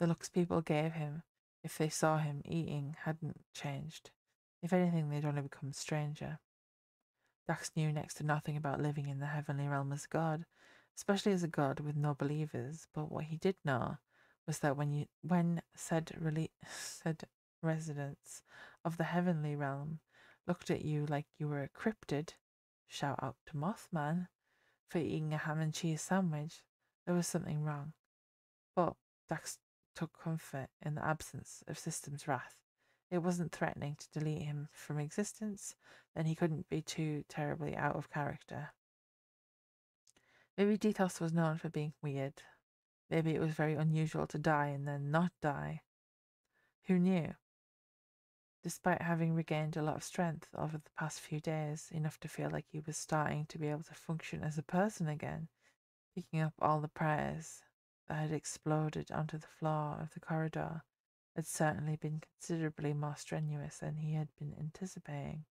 The looks people gave him, if they saw him eating, hadn't changed. If anything, they'd only become stranger. Dax knew next to nothing about living in the heavenly realm as a god, especially as a god with no believers, but what he did know was that when you when said rele- said residents of the heavenly realm looked at you like you were a cryptid, shout out to Mothman for eating a ham and cheese sandwich, there was something wrong. But Dax took comfort in the absence of System's wrath. It wasn't threatening to delete him from existence, then he couldn't be too terribly out of character. Maybe Dethos was known for being weird. Maybe it was very unusual to die and then not die. Who knew? Despite having regained a lot of strength over the past few days, enough to feel like he was starting to be able to function as a person again, picking up all the prayers that had exploded onto the floor of the corridor had certainly been considerably more strenuous than he had been anticipating.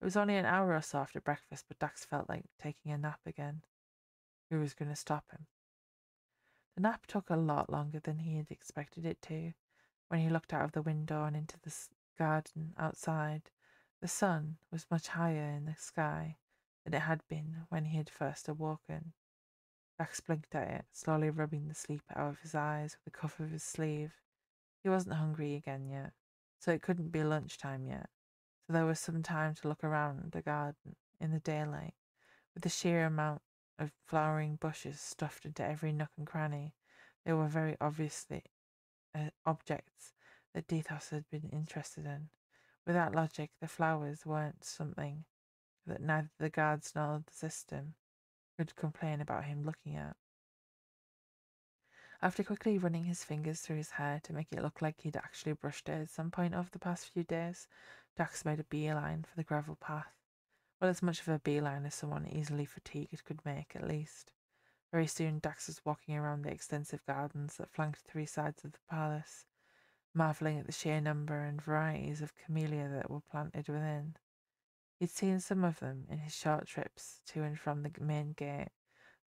It was only an hour or so after breakfast, but Dax felt like taking a nap again. Who was going to stop him? The nap took a lot longer than he had expected it to. When he looked out of the window and into the garden outside, the sun was much higher in the sky than it had been when he had first awoken. Dax blinked at it, slowly rubbing the sleep out of his eyes with the cuff of his sleeve. He wasn't hungry again yet, so it couldn't be lunchtime yet, so there was some time to look around the garden in the daylight, with the sheer amount of flowering bushes stuffed into every nook and cranny. They were very obviously uh, objects that Dethos had been interested in. Without logic, the flowers weren't something that neither the guards nor the system could complain about him looking at. After quickly running his fingers through his hair to make it look like he'd actually brushed it at some point over the past few days, Dax made a beeline for the gravel path. Well, as much of a beeline as someone easily fatigued could make, at least. Very soon, Dax was walking around the extensive gardens that flanked three sides of the palace, marvelling at the sheer number and varieties of camellia that were planted within. He'd seen some of them in his short trips to and from the main gate,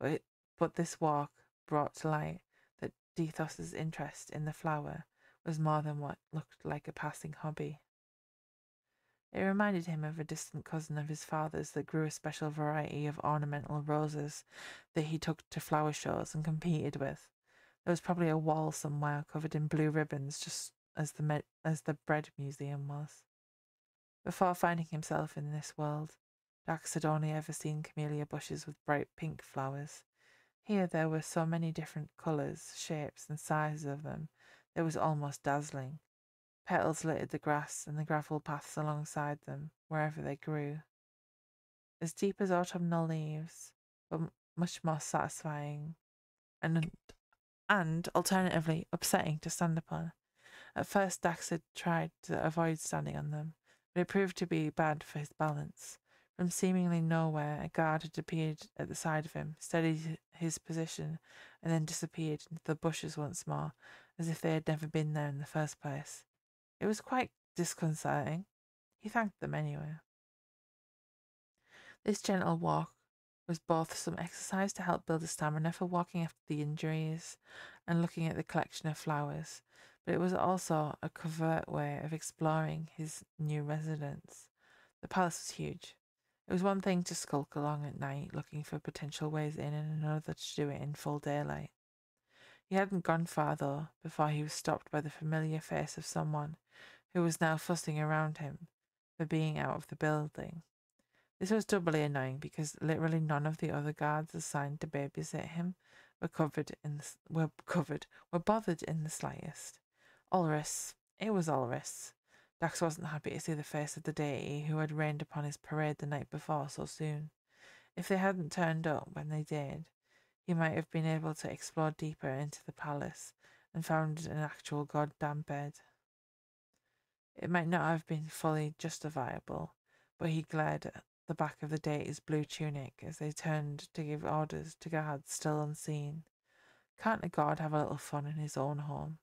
but, it, but this walk brought to light Dethos's interest in the flower was more than what looked like a passing hobby. It reminded him of a distant cousin of his father's that grew a special variety of ornamental roses that he took to flower shows and competed with. There was probably a wall somewhere covered in blue ribbons, just as the as the bread museum was. Before finding himself in this world, Dax had only ever seen camellia bushes with bright pink flowers. Here there were so many different colours, shapes, and sizes of them, it was almost dazzling. Petals littered the grass and the gravel paths alongside them, wherever they grew. As deep as autumnal leaves, but much more satisfying and, and alternatively upsetting to stand upon. At first, Dax had tried to avoid standing on them, but it proved to be bad for his balance. From seemingly nowhere, a guard had appeared at the side of him, steadied his position, and then disappeared into the bushes once more, as if they had never been there in the first place. It was quite disconcerting. He thanked them anyway. This gentle walk was both some exercise to help build a stamina for walking after the injuries and looking at the collection of flowers, but it was also a covert way of exploring his new residence. The palace was huge. It was one thing to skulk along at night looking for potential ways in, and another to do it in full daylight. He hadn't gone far, though, before he was stopped by the familiar face of someone who was now fussing around him for being out of the building. This was doubly annoying because literally none of the other guards assigned to babysit him were covered in the, were covered were bothered in the slightest. Ulrys. It was Ulrys. Dax wasn't happy to see the face of the deity who had rained upon his parade the night before so soon. If they hadn't turned up when they did, he might have been able to explore deeper into the palace and found an actual goddamn bed. It might not have been fully justifiable, but he glared at the back of the deity's blue tunic as they turned to give orders to guards still unseen. Can't a god have a little fun in his own home?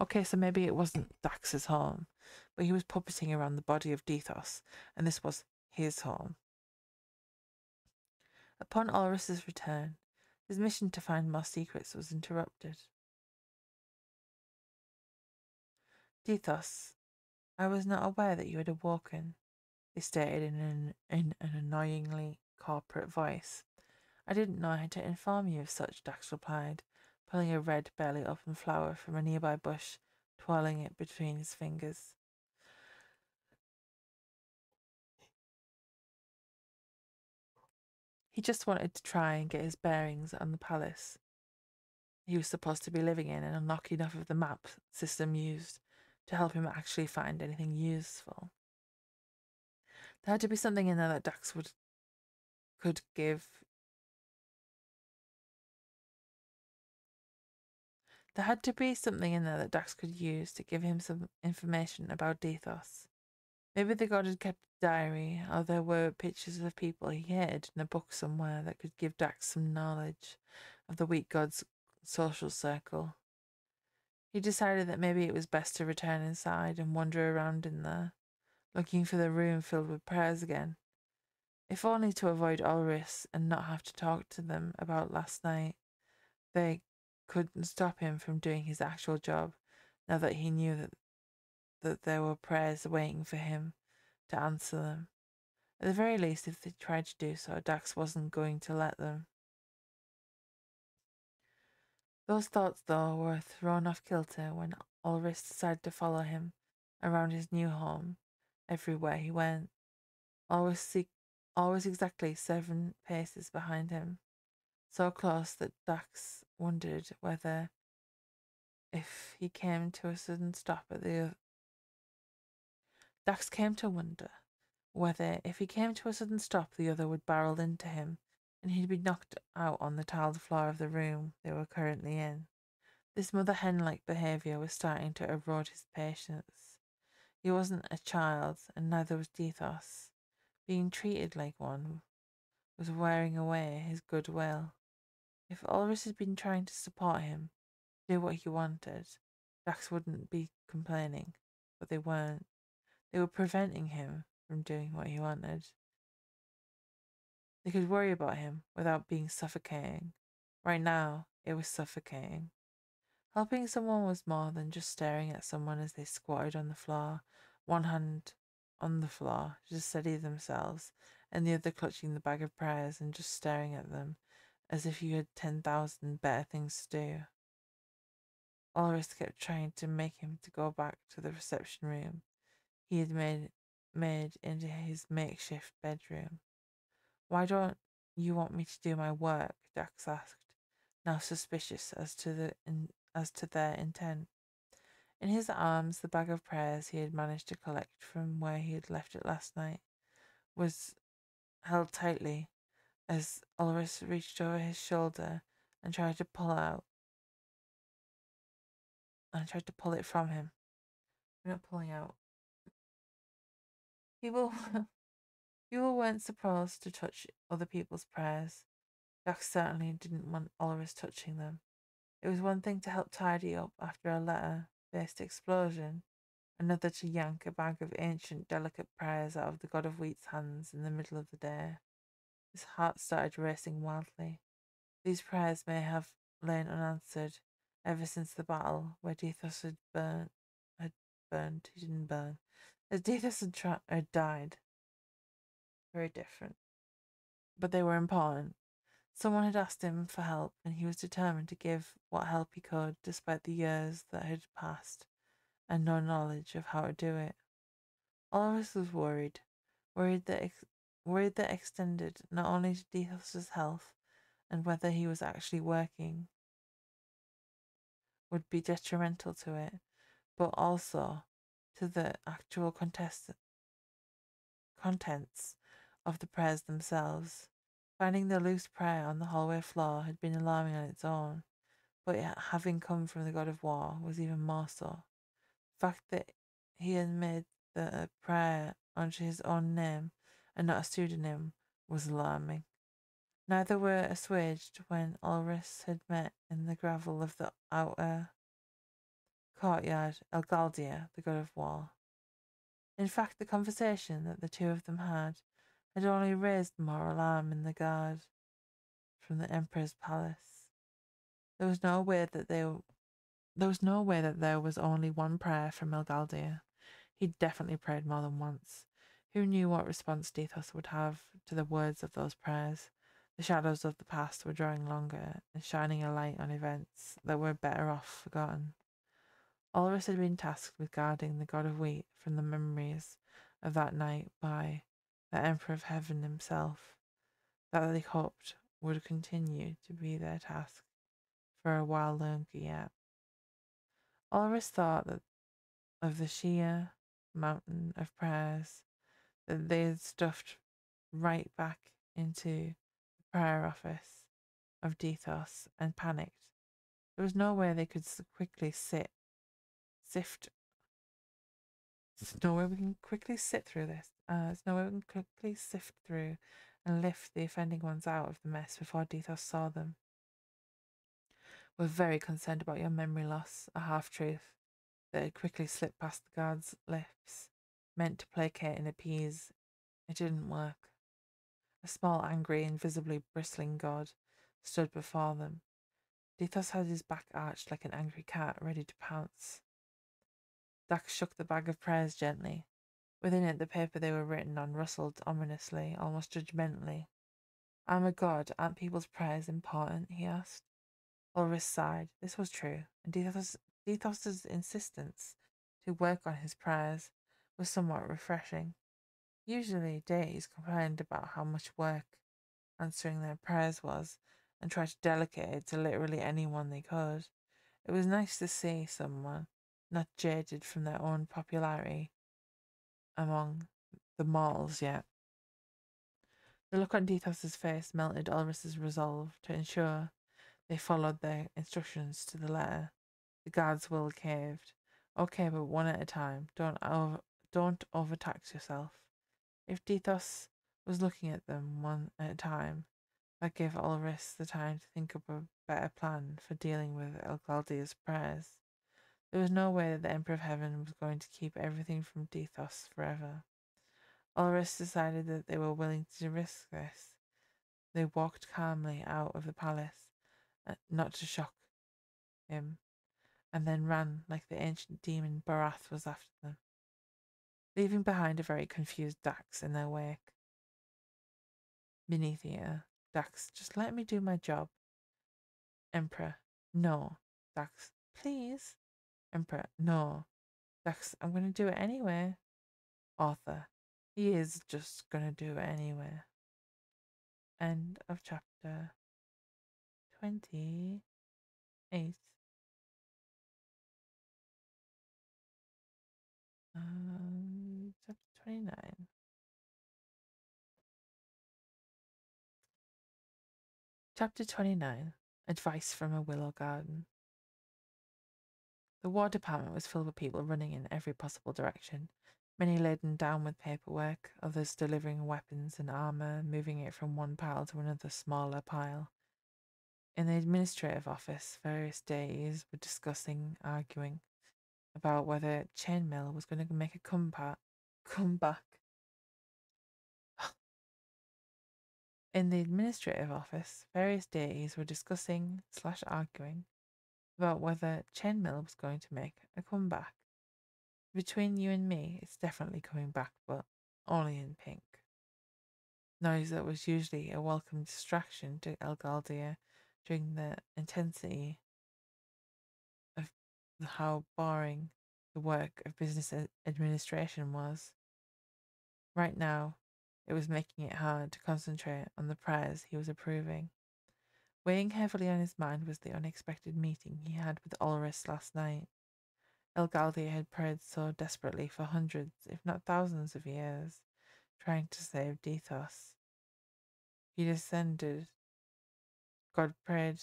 Okay, so maybe it wasn't Dax's home, but he was puppeting around the body of Dethos, and this was his home. Upon Ulris's return, his mission to find more secrets was interrupted. Dethos, I was not aware that you had awoken, he stated in an, in an annoyingly corporate voice. I didn't know how to inform you of such, Dax replied, pulling a red, barely open flower from a nearby bush, twirling it between his fingers. He just wanted to try and get his bearings on the palace he was supposed to be living in and unlock enough of the map system used to help him actually find anything useful. There had to be something in there that Dax would could give. There had to be something in there that Dax could use to give him some information about Dethos. Maybe the god had kept a diary, or there were pictures of people he hated in a book somewhere that could give Dax some knowledge of the weak god's social circle. He decided that maybe it was best to return inside and wander around in there, looking for the room filled with prayers again. If only to avoid Ulris and not have to talk to them about last night. They couldn't stop him from doing his actual job now that he knew that that there were prayers waiting for him to answer them. At the very least, if they tried to do so, Dax wasn't going to let them. Those thoughts, though, were thrown off kilter when Ulris decided to follow him around his new home everywhere he went, always, see- always exactly seven paces behind him, so close that Dax wondered whether, if he came to a sudden stop at the Dax came to wonder whether, if he came to a sudden stop, the other would barrel into him and he'd be knocked out on the tiled floor of the room they were currently in. This mother hen like behaviour was starting to erode his patience. He wasn't a child, and neither was Dethos. Being treated like one was wearing away his goodwill. If Ulris had been trying to support him, do what he wanted, Dax wouldn't be complaining, but they weren't. They were preventing him from doing what he wanted. They could worry about him without being suffocating. Right now, it was suffocating. Helping someone was more than just staring at someone as they squatted on the floor, one hand on the floor to steady themselves, and the other clutching the bag of prayers and just staring at them as if you had 10,000 better things to do. Ulris kept trying to make him to go back to the reception room he had made made into his makeshift bedroom. Why don't you want me to do my work? Dax asked, now suspicious as to the in, as to their intent. In his arms, the bag of prayers he had managed to collect from where he had left it last night was held tightly as Ulris reached over his shoulder and tried to pull out and tried to pull it from him. We're not pulling out. People People weren't supposed to touch other people's prayers. Jack certainly didn't want Ulris touching them. It was one thing to help tidy up after a letter based explosion, another to yank a bag of ancient, delicate prayers out of the God of Wheat's hands in the middle of the day. His heart started racing wildly. These prayers may have lain unanswered ever since the battle where Dethos had burnt, had burned, he didn't burn, as Dethos had, tra- had uh, died very different. But they were important. Someone had asked him for help, and he was determined to give what help he could, despite the years that had passed and no knowledge of how to do it. Ulris was worried, worried that worried that extended not only to Dethos's health and whether he was actually working would be detrimental to it, but also to the actual contest- contents of the prayers themselves. Finding the loose prayer on the hallway floor had been alarming on its own, but yet having come from the god of war was even more so. The fact that he had made the uh, prayer under his own name and not a pseudonym was alarming. Neither were assuaged when Ulris had met in the gravel of the outer courtyard Elgaldir, the god of war. In fact, the conversation that the two of them had had only raised more alarm in the guard from the emperor's palace. There was no way that they there was no way that there was only one prayer from Elgaldir. He definitely prayed more than once. Who knew what response Dethos would have to the words of those prayers? The shadows of the past were drawing longer and shining a light on events that were better off forgotten. Olorus had been tasked with guarding the god of wheat from the memories of that night by the Emperor of Heaven himself, that they hoped would continue to be their task for a while longer yet. Olorus thought that of the sheer mountain of prayers that they had stuffed right back into the prayer office of Dethos and panicked. There was no way they could quickly sit, sift. There's no way we can quickly sit through this. Uh, there's no way we can quickly sift through and lift the offending ones out of the mess before Dethos saw them. We're very concerned about your memory loss, a half truth that had quickly slipped past the guard's lips, meant to placate and appease. It didn't work. A small, angry, invisibly bristling god stood before them. Dethos had his back arched like an angry cat ready to pounce. Dax shook the bag of prayers gently. Within it, the paper they were written on rustled ominously, almost judgmentally. I'm a god. Aren't people's prayers important? he asked. Olorus sighed. This was true, and Dethos, insistence to work on his prayers was somewhat refreshing. Usually, deities complained about how much work answering their prayers was and tried to delegate it to literally anyone they could. It was nice to see someone not jaded from their own popularity among the mortals yet. The look on Dethos's face melted Olorus's resolve to ensure they followed their instructions to the letter. The guard's will caved. Okay, but one at a time. Don't over, don't overtax yourself. If Dethos was looking at them one at a time, that gave Olorus the time to think up a better plan for dealing with Elgaldir's prayers. There was no way that the Emperor of Heaven was going to keep everything from Dethos forever. Olorus decided that they were willing to risk this. They walked calmly out of the palace uh, not to shock him, and then ran like the ancient demon Barath was after them, leaving behind a very confused Dax in their wake. Benethia, Dax, just let me do my job. Emperor, no. Dax, please. Emperor, no. Dax, I'm going to do it anyway. Arthur, he is just going to do it anyway. End of chapter twenty eight. Um, chapter twenty nine. Chapter 29 Advice from a Willow Garden. The War Department was filled with people running in every possible direction, many laden down with paperwork, others delivering weapons and armour, moving it from one pile to another smaller pile. In the administrative office, various deities were discussing, arguing about whether Chainmail was going to make a comeback. Comeback. In the administrative office, various deities were discussing slash arguing about whether Chainmail was going to make a comeback. Between you and me, it's definitely coming back, but only in pink. Noise that was usually a welcome distraction to Elgaldir during the intensity of how boring the work of business administration was. Right now, it was making it hard to concentrate on the prayers he was approving. Weighing heavily on his mind was the unexpected meeting he had with Olorus last night. Elgaldir had prayed so desperately for hundreds, if not thousands of years, trying to save Dethos. He descended God prayed.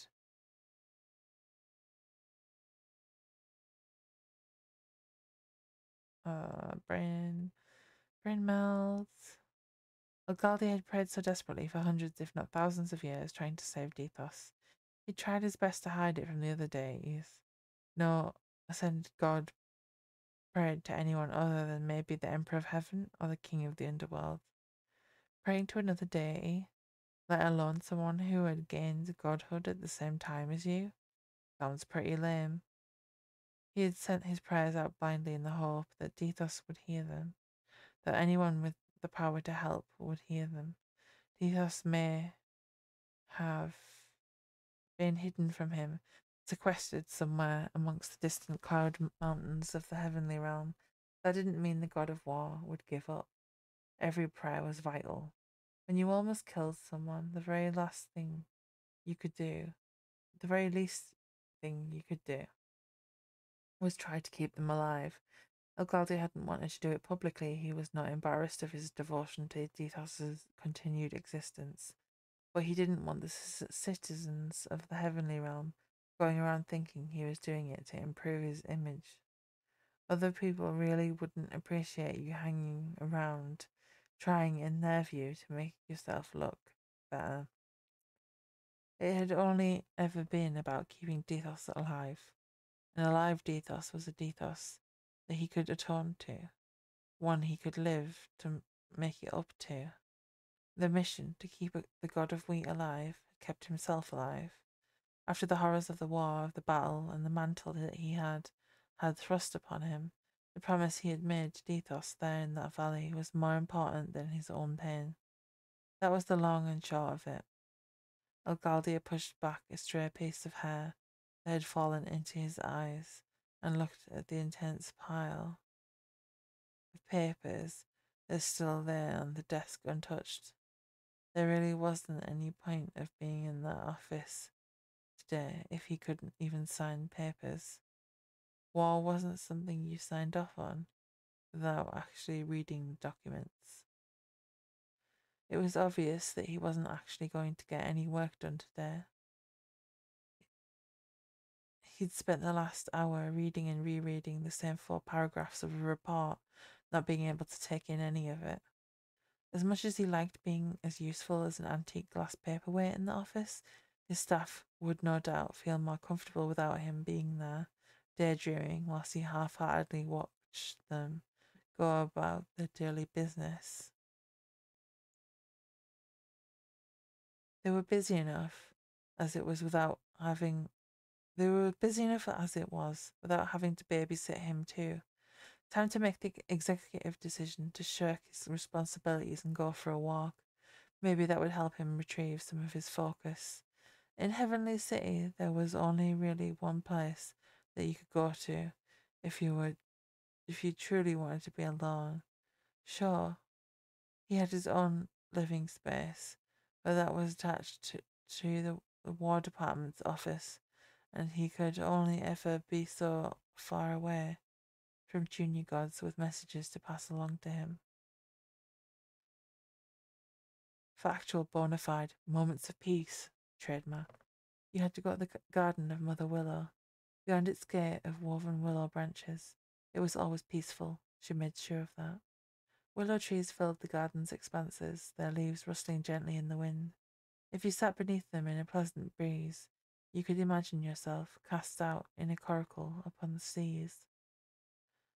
Uh, brain, brain melts. Elgaldir had prayed so desperately for hundreds, if not thousands of years, trying to save Dethos. He tried his best to hide it from the other days. No said God prayed to anyone other than maybe the Emperor of Heaven or the King of the Underworld. Praying to another deity, let alone someone who had gained godhood at the same time as you, sounds pretty lame. He had sent his prayers out blindly in the hope that Dethos would hear them, that anyone with the power to help would hear them. Dethos may have been hidden from him, sequestered somewhere amongst the distant cloud mountains of the heavenly realm. That didn't mean the god of war would give up. Every prayer was vital. When you almost killed someone, the very last thing you could do, the very least thing you could do, was try to keep them alive. Elgaldir hadn't wanted to do it publicly. He was not embarrassed of his devotion to Dethos's continued existence. But he didn't want the citizens of the heavenly realm going around thinking he was doing it to improve his image. Other people really wouldn't appreciate you hanging around, trying in their view to make yourself look better. It had only ever been about keeping Dethos alive. An alive Dethos was a Dethos that he could atone to, one he could live to make it up to. The mission to keep the god of wheat alive kept himself alive. After the horrors of the war, of the battle, and the mantle that he had had thrust upon him, the promise he had made to Dethos there in that valley was more important than his own pain. That was the long and short of it. Elgaldir pushed back a stray piece of hair that had fallen into his eyes and looked at the intense pile of papers that's still there on the desk untouched. There really wasn't any point of being in that office today if he couldn't even sign papers. War wasn't something you signed off on without actually reading the documents. It was obvious that he wasn't actually going to get any work done today. He'd spent the last hour reading and rereading the same four paragraphs of a report, not being able to take in any of it. As much as he liked being as useful as an antique glass paperweight in the office, his staff would no doubt feel more comfortable without him being there, daydreaming whilst he half heartedly watched them go about their daily business. They were busy enough as it was without having they were busy enough as it was, without having to babysit him too. Time to make the executive decision to shirk his responsibilities and go for a walk. Maybe that would help him retrieve some of his focus. In Heavenly City, there was only really one place that you could go to if you would, if you truly wanted to be alone. Sure, he had his own living space, but that was attached to, to the, the War Department's office and he could only ever be so far away from junior gods with messages to pass along to him. For actual bona fide moments of peace, trademark, you had to go to the garden of Mother Willow. Beyond its gate of woven willow branches, it was always peaceful, she made sure of that. Willow trees filled the garden's expanses, their leaves rustling gently in the wind. If you sat beneath them in a pleasant breeze, you could imagine yourself cast out in a coracle upon the seas.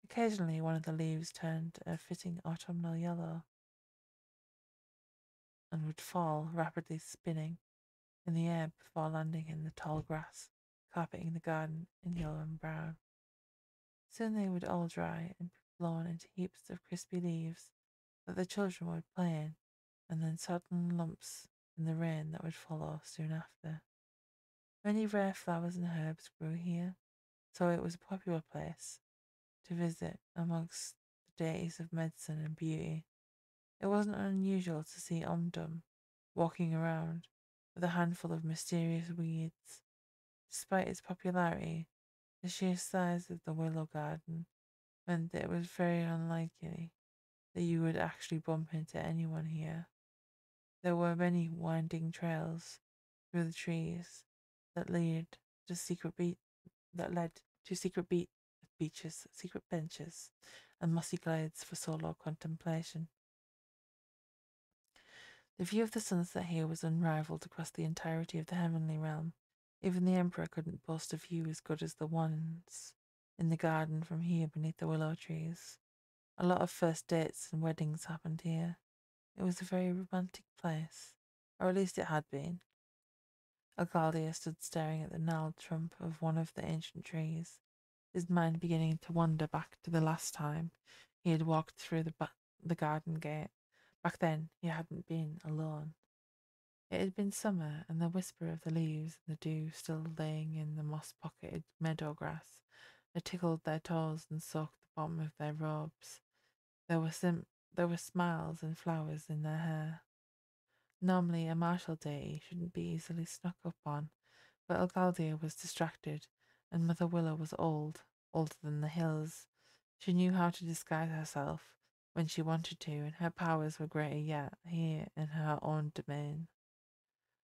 Occasionally, one of the leaves turned a fitting autumnal yellow and would fall, rapidly spinning in the air before landing in the tall grass, carpeting the garden in yellow and brown. Soon they would all dry and be blown into heaps of crispy leaves that the children would play in, and then sodden lumps in the rain that would follow soon after. Many rare flowers and herbs grew here, so it was a popular place to visit amongst the days of medicine and beauty. It wasn't unusual to see Omdum walking around with a handful of mysterious weeds. Despite its popularity, the sheer size of the willow garden meant that it was very unlikely that you would actually bump into anyone here. There were many winding trails through the trees that lead to secret be- that led to secret be- beaches, secret benches, and mossy glades for solo contemplation. The view of the sunset here was unrivaled across the entirety of the heavenly realm. Even the Emperor couldn't boast a view as good as the ones in the garden from here beneath the willow trees. A lot of first dates and weddings happened here. It was a very romantic place, or at least it had been. Elgaldir stood staring at the gnarled trunk of one of the ancient trees, his mind beginning to wander back to the last time he had walked through the, the garden gate. Back then, he hadn't been alone. It had been summer, and the whisper of the leaves and the dew still laying in the moss pocketed meadow grass had tickled their toes and soaked the bottom of their robes. There were, sim- there were smiles and flowers in their hair. Normally, a martial day shouldn't be easily snuck up on, but Elgaldir was distracted, and Mother Willow was old, older than the hills. She knew how to disguise herself when she wanted to, and her powers were greater yet here in her own domain.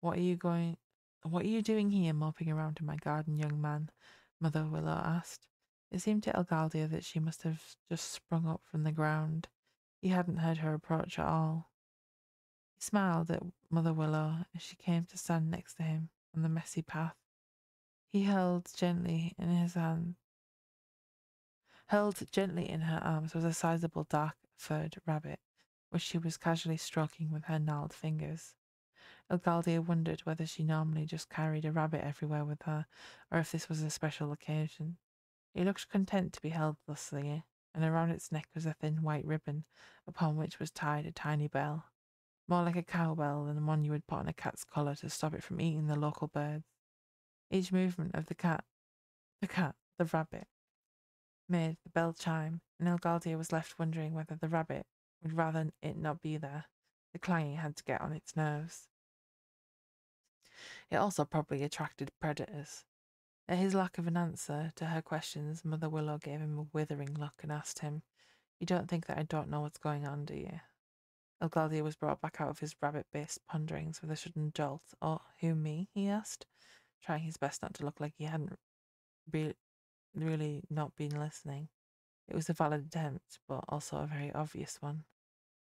What are you going? What are you doing here, moping around in my garden, young man? Mother Willow asked. It seemed to Elgaldir that she must have just sprung up from the ground. He hadn't heard her approach at all. He smiled at Mother Willow as she came to stand next to him on the messy path. He held gently in his hand. Held gently in her arms was a sizable dark furred rabbit, which she was casually stroking with her gnarled fingers. Elgaldir wondered whether she normally just carried a rabbit everywhere with her, or if this was a special occasion. It looked content to be held thusly, and around its neck was a thin white ribbon, upon which was tied a tiny bell, more like a cowbell than the one you would put on a cat's collar to stop it from eating the local birds. Each movement of the cat, the cat, the rabbit, made the bell chime, and Elgaldir was left wondering whether the rabbit would rather it not be there. The clanging had to get on its nerves. It also probably attracted predators. At his lack of an answer to her questions, Mother Willow gave him a withering look and asked him, You don't think that I don't know what's going on, do you? Elgaldir was brought back out of his rabbit based ponderings with a sudden jolt. Oh, who, me? he asked, trying his best not to look like he hadn't re- really not been listening. It was a valid attempt, but also a very obvious one.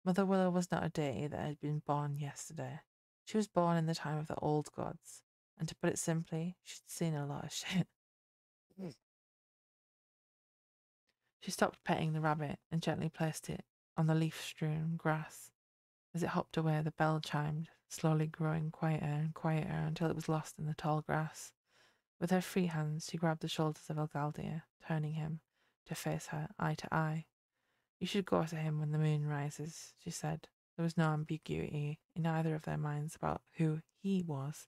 Mother Willow was not a deity that had been born yesterday. She was born in the time of the old gods, and to put it simply, she'd seen a lot of shit. She stopped petting the rabbit and gently placed it on the leaf strewn grass. As it hopped away, the bell chimed, slowly growing quieter and quieter until it was lost in the tall grass. With her free hands, she grabbed the shoulders of Elgaldir, turning him to face her eye to eye. You should go to him when the moon rises, she said. There was no ambiguity in either of their minds about who he was.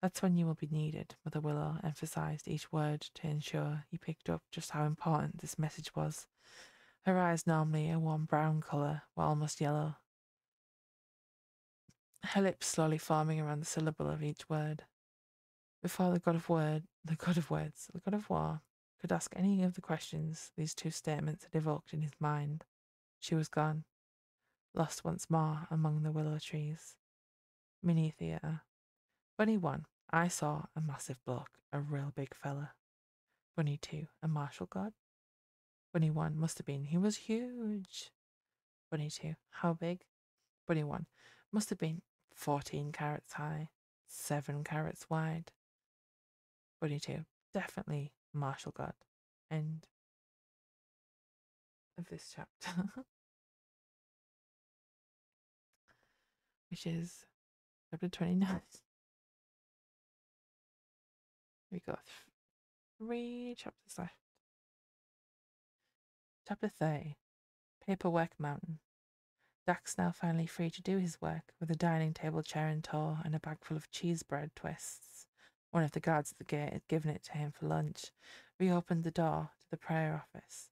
That's when you will be needed, Mother Willow emphasized each word to ensure he picked up just how important this message was. Her eyes, normally a warm brown colour, were almost yellow. Her lips slowly forming around the syllable of each word. Before the god of word, the god of words, the god of war, could ask any of the questions these two statements had evoked in his mind, she was gone, lost once more among the willow trees. Mini theatre. Bunny one, I saw a massive bloke, a real big fella. Bunny two, a martial god. Bunny one must have been, he was huge. Bunny two, how big? Bunny one must have been fourteen carats high, seven carats wide. Bunny two, definitely martial god. End of this chapter. Which is chapter 29. We got three chapters left. Chapter 30 Paperwork Mountain. Dax now finally free to do his work, with a dining table chair in tow and a bag full of cheese bread twists. One of the guards at the gate had given it to him for lunch, reopened the door to the prayer office.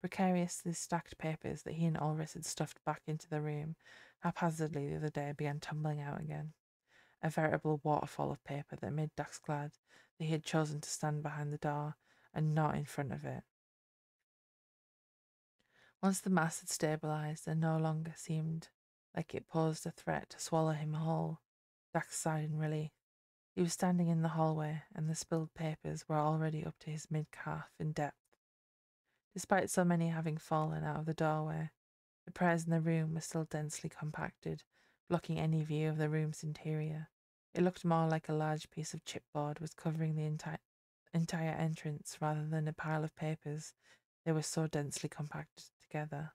Precariously stacked papers that he and Ulris had stuffed back into the room haphazardly the other day began tumbling out again. A veritable waterfall of paper that made Dax glad that he had chosen to stand behind the door and not in front of it. Once the mass had stabilized and no longer seemed like it posed a threat to swallow him whole, Dax sighed in relief. He was standing in the hallway, and the spilled papers were already up to his mid calf in depth. Despite so many having fallen out of the doorway, the prayers in the room were still densely compacted, blocking any view of the room's interior. It looked more like a large piece of chipboard was covering the entire entrance rather than a pile of papers. They were so densely compacted together.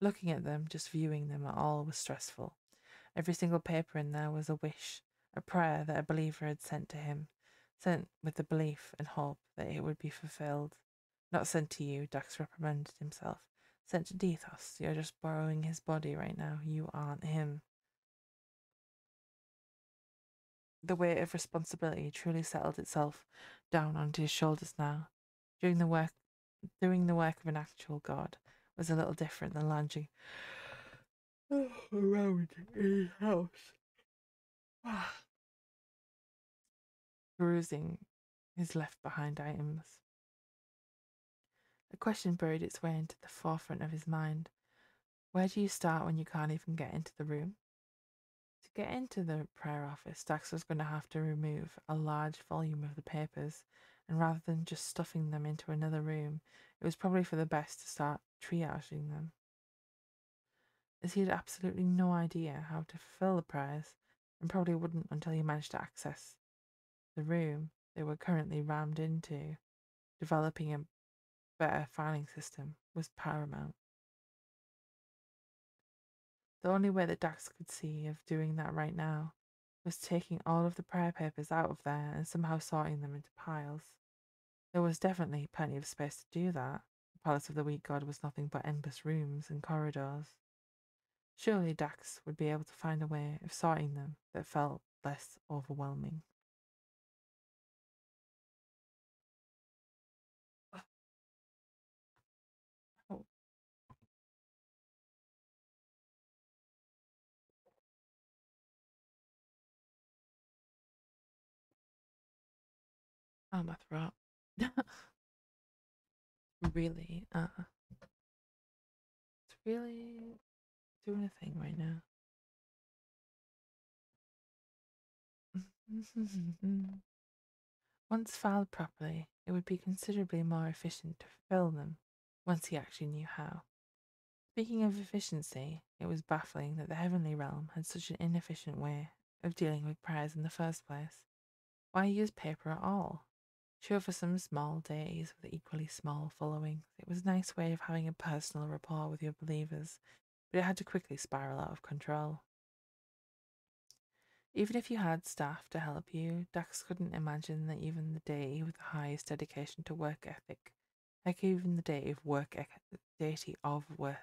Looking at them, just viewing them at all, was stressful. Every single paper in there was a wish, a prayer that a believer had sent to him, sent with the belief and hope that it would be fulfilled. Not sent to you, Dax reprimanded himself. Sent to Dethos. You're just borrowing his body right now. You aren't him. The weight of responsibility truly settled itself down onto his shoulders now. Doing the work doing the work of an actual god was a little different than lounging around in his house. Perusing his left behind items. A question buried its way into the forefront of his mind. Where do you start when you can't even get into the room? To get into the prayer office, Dax was going to have to remove a large volume of the papers, and rather than just stuffing them into another room, it was probably for the best to start triaging them. As he had absolutely no idea how to fulfill the prayers, and probably wouldn't until he managed to access the room they were currently rammed into, developing a better filing system was paramount. The only way that Dax could see of doing that right now was taking all of the prayer papers out of there and somehow sorting them into piles. There was definitely plenty of space to do that. Palace of the Weak God was nothing but endless rooms and corridors. Surely Dax would be able to find a way of sorting them that felt less overwhelming. Oh, my throat. Really, uh, it's really doing a thing right now. Once filed properly, it would be considerably more efficient to fill them once he actually knew how. Speaking of efficiency, it was baffling that the heavenly realm had such an inefficient way of dealing with prayers in the first place. Why use paper at all? Sure, for some small days with equally small followings, it was a nice way of having a personal rapport with your believers, but it had to quickly spiral out of control. Even if you had staff to help you, Dax couldn't imagine that even the deity with the highest dedication to work ethic, like even the deity of work deity of work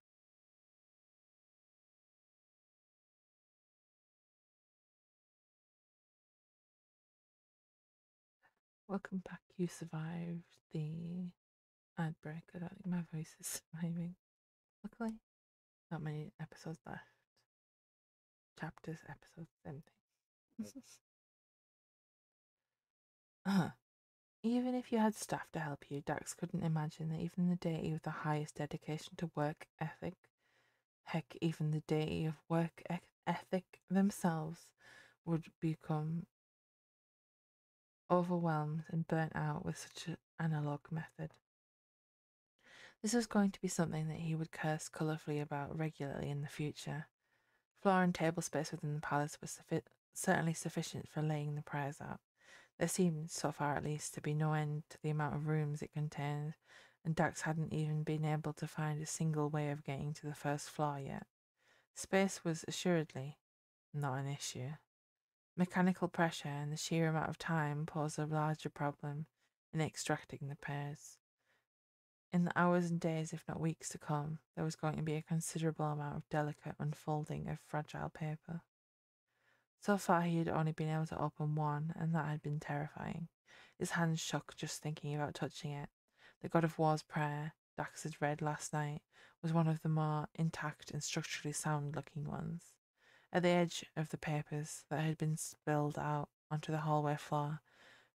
Welcome back. You survived the ad break. I don't think my voice is surviving. Luckily, not many episodes left. Chapters, episodes, anything. uh-huh. Even if you had staff to help you, Dax couldn't imagine that even the deity with the highest dedication to work ethic, heck, even the deity of work ethic themselves, would become overwhelmed and burnt out with such an analog method. This was going to be something that he would curse colourfully about regularly in the future. Floor and table space within the palace was certainly sufficient for laying the prayers out. There seemed, so far at least, to be no end to the amount of rooms it contained, and Dax hadn't even been able to find a single way of getting to the first floor yet. Space was assuredly not an issue. Mechanical pressure and the sheer amount of time posed a larger problem in extracting the pairs. In the hours and days, if not weeks to come, there was going to be a considerable amount of delicate unfolding of fragile paper. So far, he had only been able to open one, and that had been terrifying. His hands shook just thinking about touching it. The God of War's prayer, Dax had read last night, was one of the more intact and structurally sound looking ones. At the edge of the papers that had been spilled out onto the hallway floor,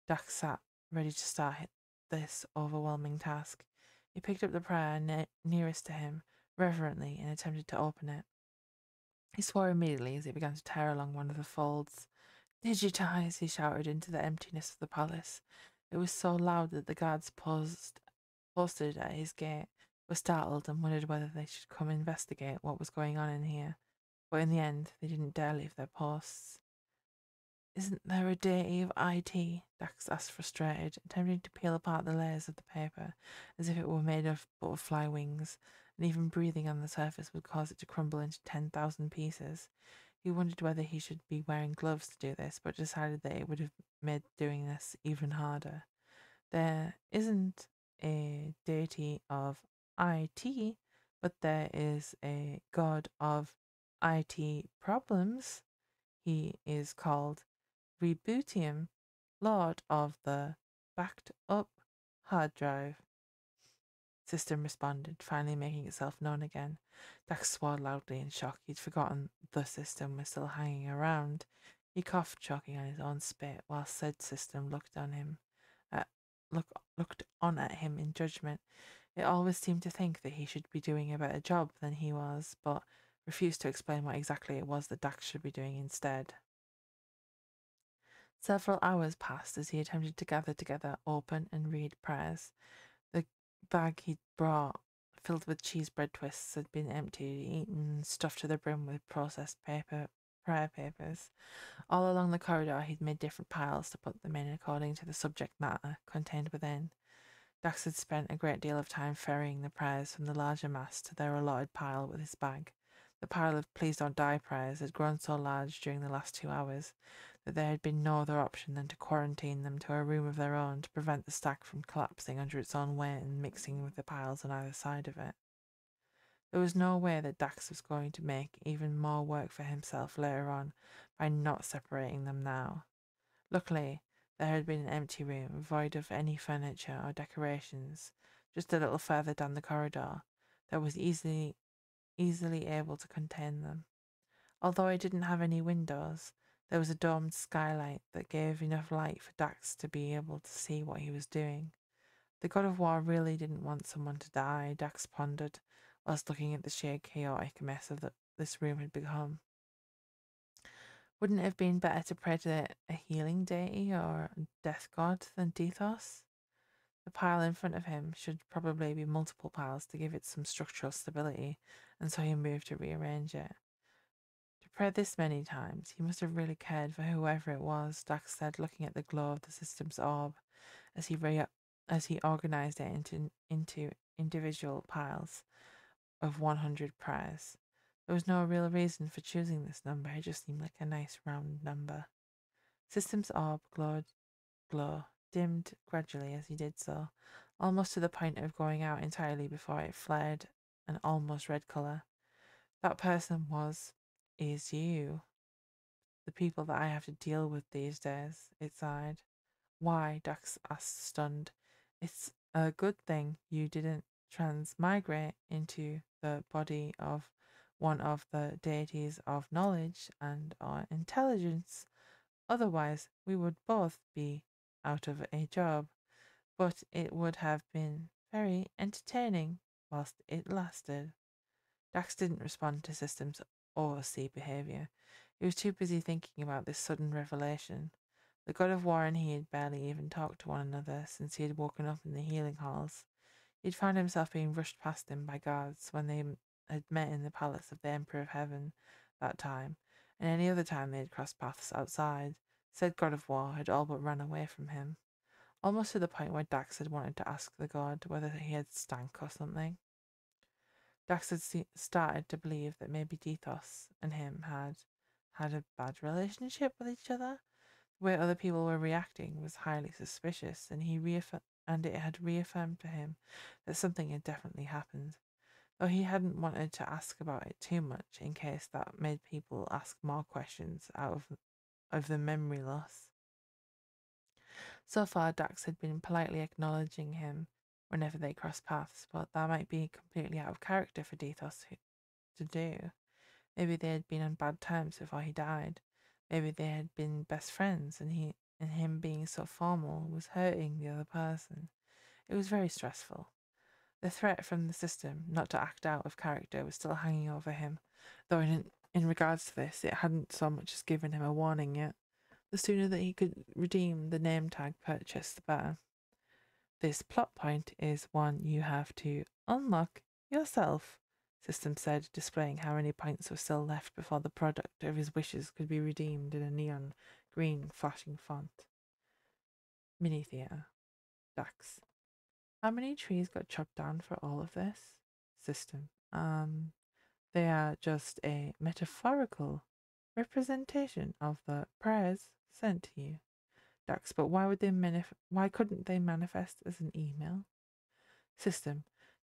Dax sat ready to start this overwhelming task. He picked up the prayer ne- nearest to him reverently and attempted to open it. He swore immediately as it began to tear along one of the folds. Digitize, he shouted into the emptiness of the palace. It was so loud that the guards paused, posted at his gate were startled and wondered whether they should come investigate what was going on in here. But in the end, they didn't dare leave their posts. Isn't there a deity of IT? Dax asked, frustrated, attempting to peel apart the layers of the paper as if it were made of butterfly wings, and even breathing on the surface would cause it to crumble into 10,000 pieces. He wondered whether he should be wearing gloves to do this, but decided that it would have made doing this even harder. There isn't a deity of IT, but there is a god of IT problems. He is called Rebootium, Lord of the Backed Up Hard Drive. System responded, finally making itself known again. Dax swore loudly in shock. He'd forgotten the system was still hanging around. He coughed, choking on his own spit, while said system looked on him, uh, look, looked on at him in judgment. It always seemed to think that he should be doing a better job than he was, but refused to explain what exactly it was that Dax should be doing instead. Several hours passed as he attempted to gather together, open, and read prayers. The bag he'd brought, filled with cheese bread twists, had been emptied, eaten, stuffed to the brim with processed paper prayer papers. All along the corridor, he'd made different piles to put them in according to the subject matter contained within. Dax had spent a great deal of time ferrying the prayers from the larger mass to their allotted pile with his bag. The pile of Please Don't Die prayers had grown so large during the last two hours that there had been no other option than to quarantine them to a room of their own to prevent the stack from collapsing under its own weight and mixing with the piles on either side of it. There was no way that Dax was going to make even more work for himself later on by not separating them now. Luckily, there had been an empty room, void of any furniture or decorations, just a little further down the corridor, that was easily easily able to contain them. Although I didn't have any windows, there was a domed skylight that gave enough light for Dax to be able to see what he was doing. The god of war really didn't want someone to die, Dax pondered, whilst looking at the sheer chaotic mess of that this room had become. Wouldn't it have been better to pray to a healing deity or death god than Dethos? The pile in front of him should probably be multiple piles to give it some structural stability, and so he moved to rearrange it. To pray this many times, he must have really cared for whoever it was, Dax said, looking at the glow of the system's orb as he re- as he organized it into into individual piles of 100 prayers. There was no real reason for choosing this number, it just seemed like a nice round number. System's orb glowed, glow, dimmed gradually as he did so, almost to the point of going out entirely before it flared an almost red colour. That person was, is you. The people that I have to deal with these days, it sighed. Why? Dax asked, stunned. It's a good thing you didn't transmigrate into the body of one of the deities of knowledge and our intelligence. Otherwise, we would both be out of a job. But it would have been very entertaining whilst it lasted. Dax didn't respond to System's oversee behaviour. He was too busy thinking about this sudden revelation. The god of war and he had barely even talked to one another since he had woken up in the healing halls. He'd found himself being rushed past him by guards when they had met in the palace of the Emperor of Heaven that time, and any other time they had crossed paths outside, said God of War had all but run away from him, almost to the point where Dax had wanted to ask the god whether he had stank or something. Dax had started to believe that maybe Dethos and him had had a bad relationship with each other. The way other people were reacting was highly suspicious, and he reaff- and it had reaffirmed to him that something had definitely happened, though he hadn't wanted to ask about it too much in case that made people ask more questions out of, of the memory loss. So far, Dax had been politely acknowledging him whenever they crossed paths, but that might be completely out of character for Dethos to do. Maybe they had been on bad terms before he died. Maybe they had been best friends, and he and him being so formal was hurting the other person. It was very stressful. The threat from the system not to act out of character was still hanging over him, though in, in regards to this, it hadn't so much as given him a warning yet. The sooner that he could redeem the name tag purchase, the better. This plot point is one you have to unlock yourself, System said, displaying how many points were still left before the product of his wishes could be redeemed in a neon green flashing font. Mini theatre. Dax. How many trees got chopped down for all of this? System. Um, they are just a metaphorical representation of the prayers sent to you. Dax, but why would they manif- why couldn't they manifest as an email? System.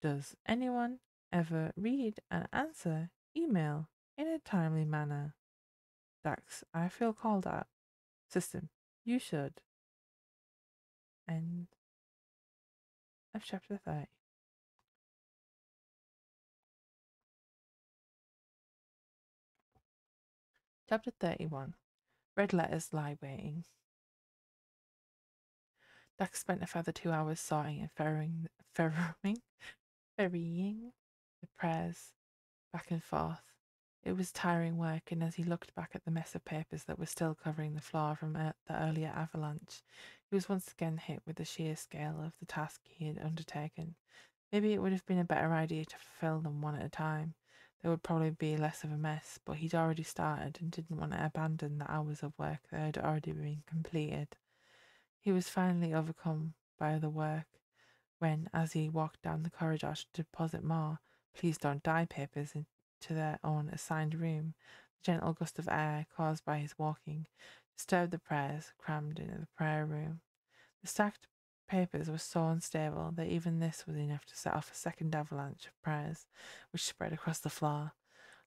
Does anyone ever read and answer email in a timely manner? Dax, I feel called out. System, you should. End of chapter 30. Chapter 31 Red Letters Lie Waiting. Dax spent a further two hours sorting and ferrying, ferrying, ferrying the prayers back and forth it was tiring work, and as he looked back at the mess of papers that were still covering the floor from uh, the earlier avalanche, he was once again hit with the sheer scale of the task he had undertaken. Maybe it would have been a better idea to fulfill them one at a time. There would probably be less of a mess, but he'd already started and didn't want to abandon the hours of work that had already been completed. He was finally overcome by the work when, as he walked down the corridor to deposit more Please Don't Die papers into their own assigned room. The gentle gust of air caused by his walking disturbed the prayers crammed into the prayer room. The stacked papers were so unstable that even this was enough to set off a second avalanche of prayers, which spread across the floor.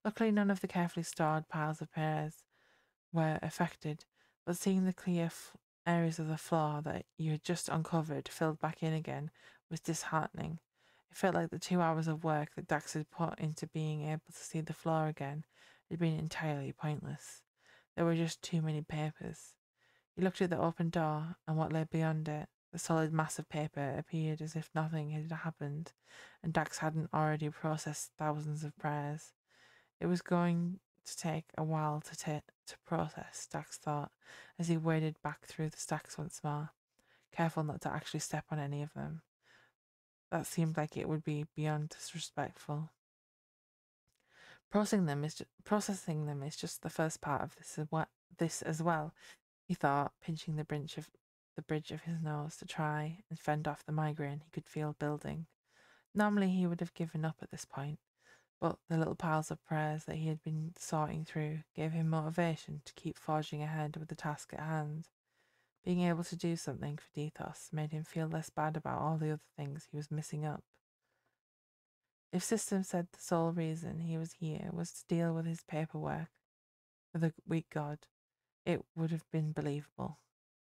Luckily, none of the carefully stored piles of prayers were affected, but seeing the clear areas of the floor that you had just uncovered filled back in again was disheartening. It felt like the two hours of work that Dax had put into being able to see the floor again had been entirely pointless. There were just too many papers. He looked at the open door and what lay beyond it. The solid mass of paper appeared as if nothing had happened, and Dax hadn't already processed thousands of prayers. It was going to take a while to ta- to process, Dax thought, as he waded back through the stacks once more, careful not to actually step on any of them. That seemed like it would be beyond disrespectful. Processing them is just, processing them is just the first part of this as well. This as well, he thought, pinching the bridge of the bridge of his nose to try and fend off the migraine he could feel building. Normally he would have given up at this point, but the little piles of prayers that he had been sorting through gave him motivation to keep forging ahead with the task at hand. Being able to do something for Dethos made him feel less bad about all the other things he was missing up. If System said the sole reason he was here was to deal with his paperwork for the weak god, it would have been believable.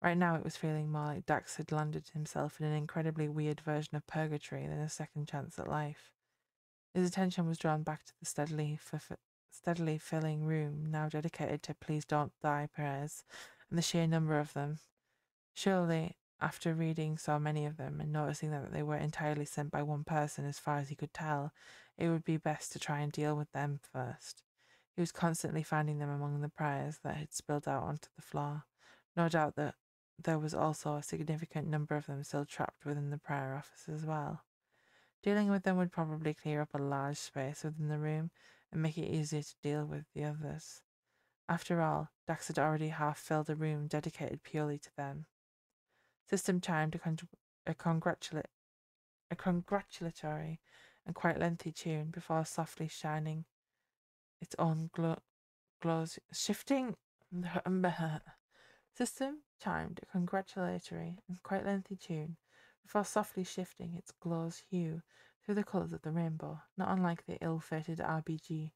Right now, it was feeling more like Dax had landed himself in an incredibly weird version of purgatory than a second chance at life. His attention was drawn back to the steadily, steadily filling room now dedicated to Please Don't Die prayers, and the sheer number of them Surely, after reading so many of them and noticing that they were entirely sent by one person as far as he could tell, it would be best to try and deal with them first. He was constantly finding them among the prayers that had spilled out onto the floor. No doubt that there was also a significant number of them still trapped within the prayer office as well. Dealing with them would probably clear up a large space within the room and make it easier to deal with the others. After all, Dax had already half filled a room dedicated purely to them. System chimed a, con- a, congratula- a congratulatory and quite lengthy tune before softly shining its own glow, glows, shifting. System chimed a congratulatory and quite lengthy tune before softly shifting its glow's hue through the colours of the rainbow, not unlike the ill fated RBG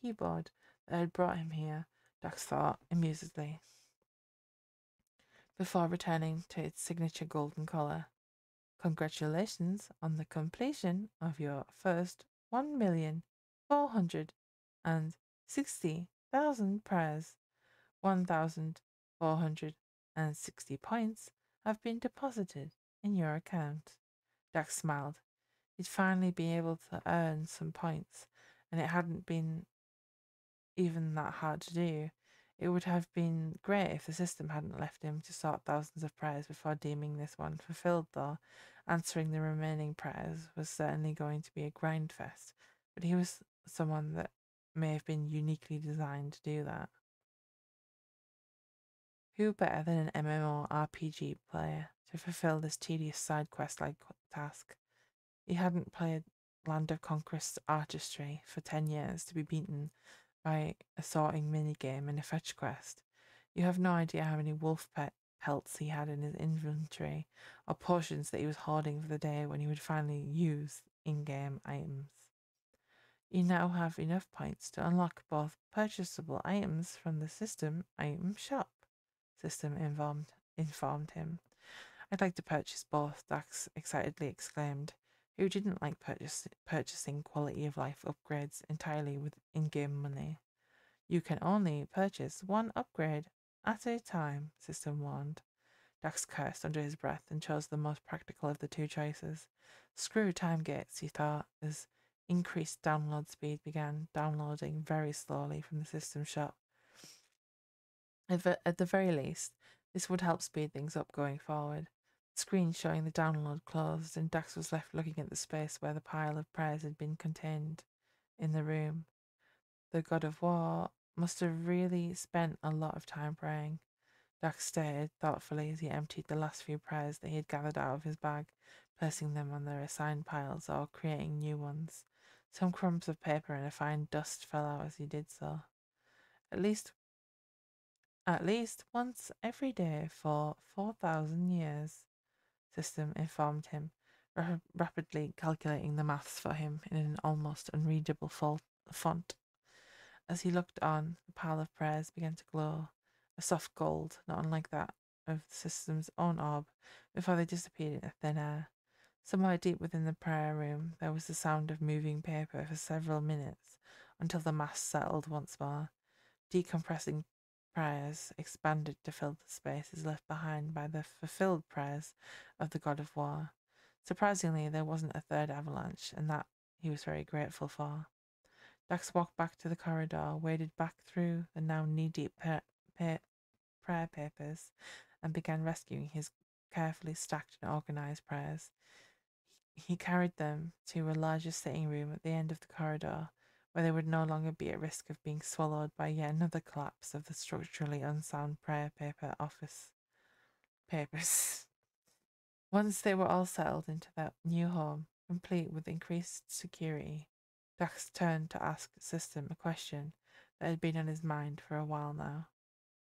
keyboard that had brought him here, Dax thought amusedly, before returning to its signature golden colour. Congratulations on the completion of your first one million four hundred and sixty thousand prayers. One thousand four hundred and sixty points have been deposited in your account. Jack smiled. He'd finally be able to earn some points, and it hadn't been even that hard to do. It would have been great if the system hadn't left him to sort thousands of prayers before deeming this one fulfilled, though. Answering the remaining prayers was certainly going to be a grind fest, but he was someone that may have been uniquely designed to do that. Who better than an MMORPG player to fulfill this tedious side quest like task? He hadn't played Land of Conquest Artistry for 10 years to be beaten by a sorting minigame and a fetch quest. You have no idea how many wolf pet pelts he had in his inventory, or potions that he was hoarding for the day when he would finally use in game items. You now have enough points to unlock both purchasable items from the system item shop, system informed, informed him. I'd like to purchase both, Dax excitedly exclaimed. Who didn't like purchase, purchasing quality of life upgrades entirely with in game money? You can only purchase one upgrade at a time, System warned. Dax cursed under his breath and chose the most practical of the two choices. Screw time gates, he thought, as increased download speed began downloading very slowly from the system shop. At the very least, this would help speed things up going forward. The screen showing the download closed, and Dax was left looking at the space where the pile of prayers had been contained in the room. The god of war must have really spent a lot of time praying. Dax stared thoughtfully as he emptied the last few prayers that he had gathered out of his bag, placing them on their assigned piles or creating new ones. Some crumbs of paper and a fine dust fell out as he did so. At least at least once every day for four thousand years, system informed him, ra- rapidly calculating the maths for him in an almost unreadable font. As he looked on, the pile of prayers began to glow, a soft gold, not unlike that of the system's own orb, before they disappeared in the thin air. Somewhere deep within the prayer room, there was the sound of moving paper for several minutes until the mass settled once more. Decompressing prayers expanded to fill the spaces left behind by the fulfilled prayers of the god of war. Surprisingly, there wasn't a third avalanche, and that he was very grateful for. Dax walked back to the corridor, waded back through the now knee deep pa- pa- prayer papers, and began rescuing his carefully stacked and organized prayers. He carried them to a larger sitting room at the end of the corridor, where they would no longer be at risk of being swallowed by yet another collapse of the structurally unsound prayer paper office papers. Once they were all settled into their new home, complete with increased security, Dax turned to ask system a question that had been on his mind for a while now.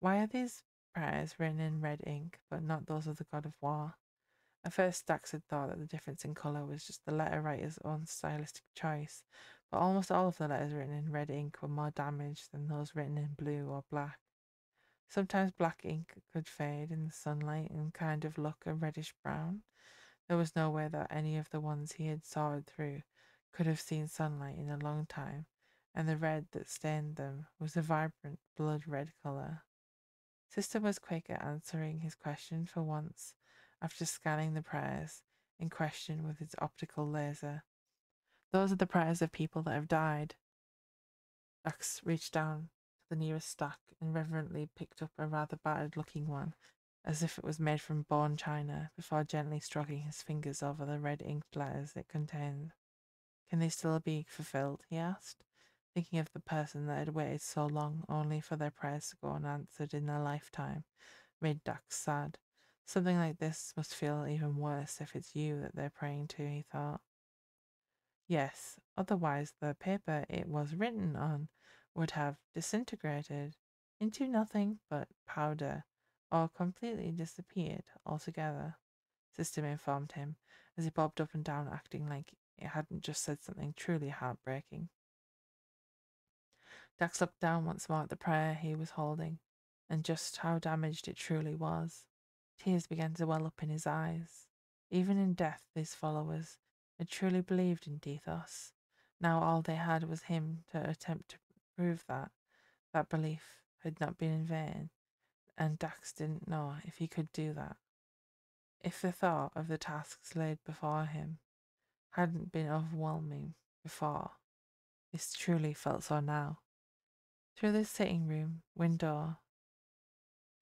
Why are these prayers written in red ink, but not those of the god of war? At first, Dax had thought that the difference in colour was just the letter writer's own stylistic choice, but almost all of the letters written in red ink were more damaged than those written in blue or black. Sometimes black ink could fade in the sunlight and kind of look a reddish brown. There was no way that any of the ones he had sawed through could have seen sunlight in a long time, and the red that stained them was a vibrant blood red colour. System was quick at answering his question for once after scanning the prayers in question with its optical laser. Those are the prayers of people that have died. Dax reached down to the nearest stack and reverently picked up a rather battered looking one, as if it was made from bone china, before gently stroking his fingers over the red inked letters it contained. Can they still be fulfilled? he asked, thinking of the person that had waited so long only for their prayers to go unanswered in their lifetime, made Dax sad. Something like this must feel even worse if it's you that they're praying to, he thought. Yes, otherwise the paper it was written on would have disintegrated into nothing but powder or completely disappeared altogether. System informed him as he bobbed up and down, acting like it hadn't just said something truly heartbreaking. Dax looked down once more at the prayer he was holding, and just how damaged it truly was. Tears began to well up in his eyes. Even in death, these followers had truly believed in Dethos. Now all they had was him to attempt to prove that that belief had not been in vain, and Dax didn't know if he could do that. If the thought of the tasks laid before him hadn't been overwhelming before, this truly felt so now. Through the sitting room window,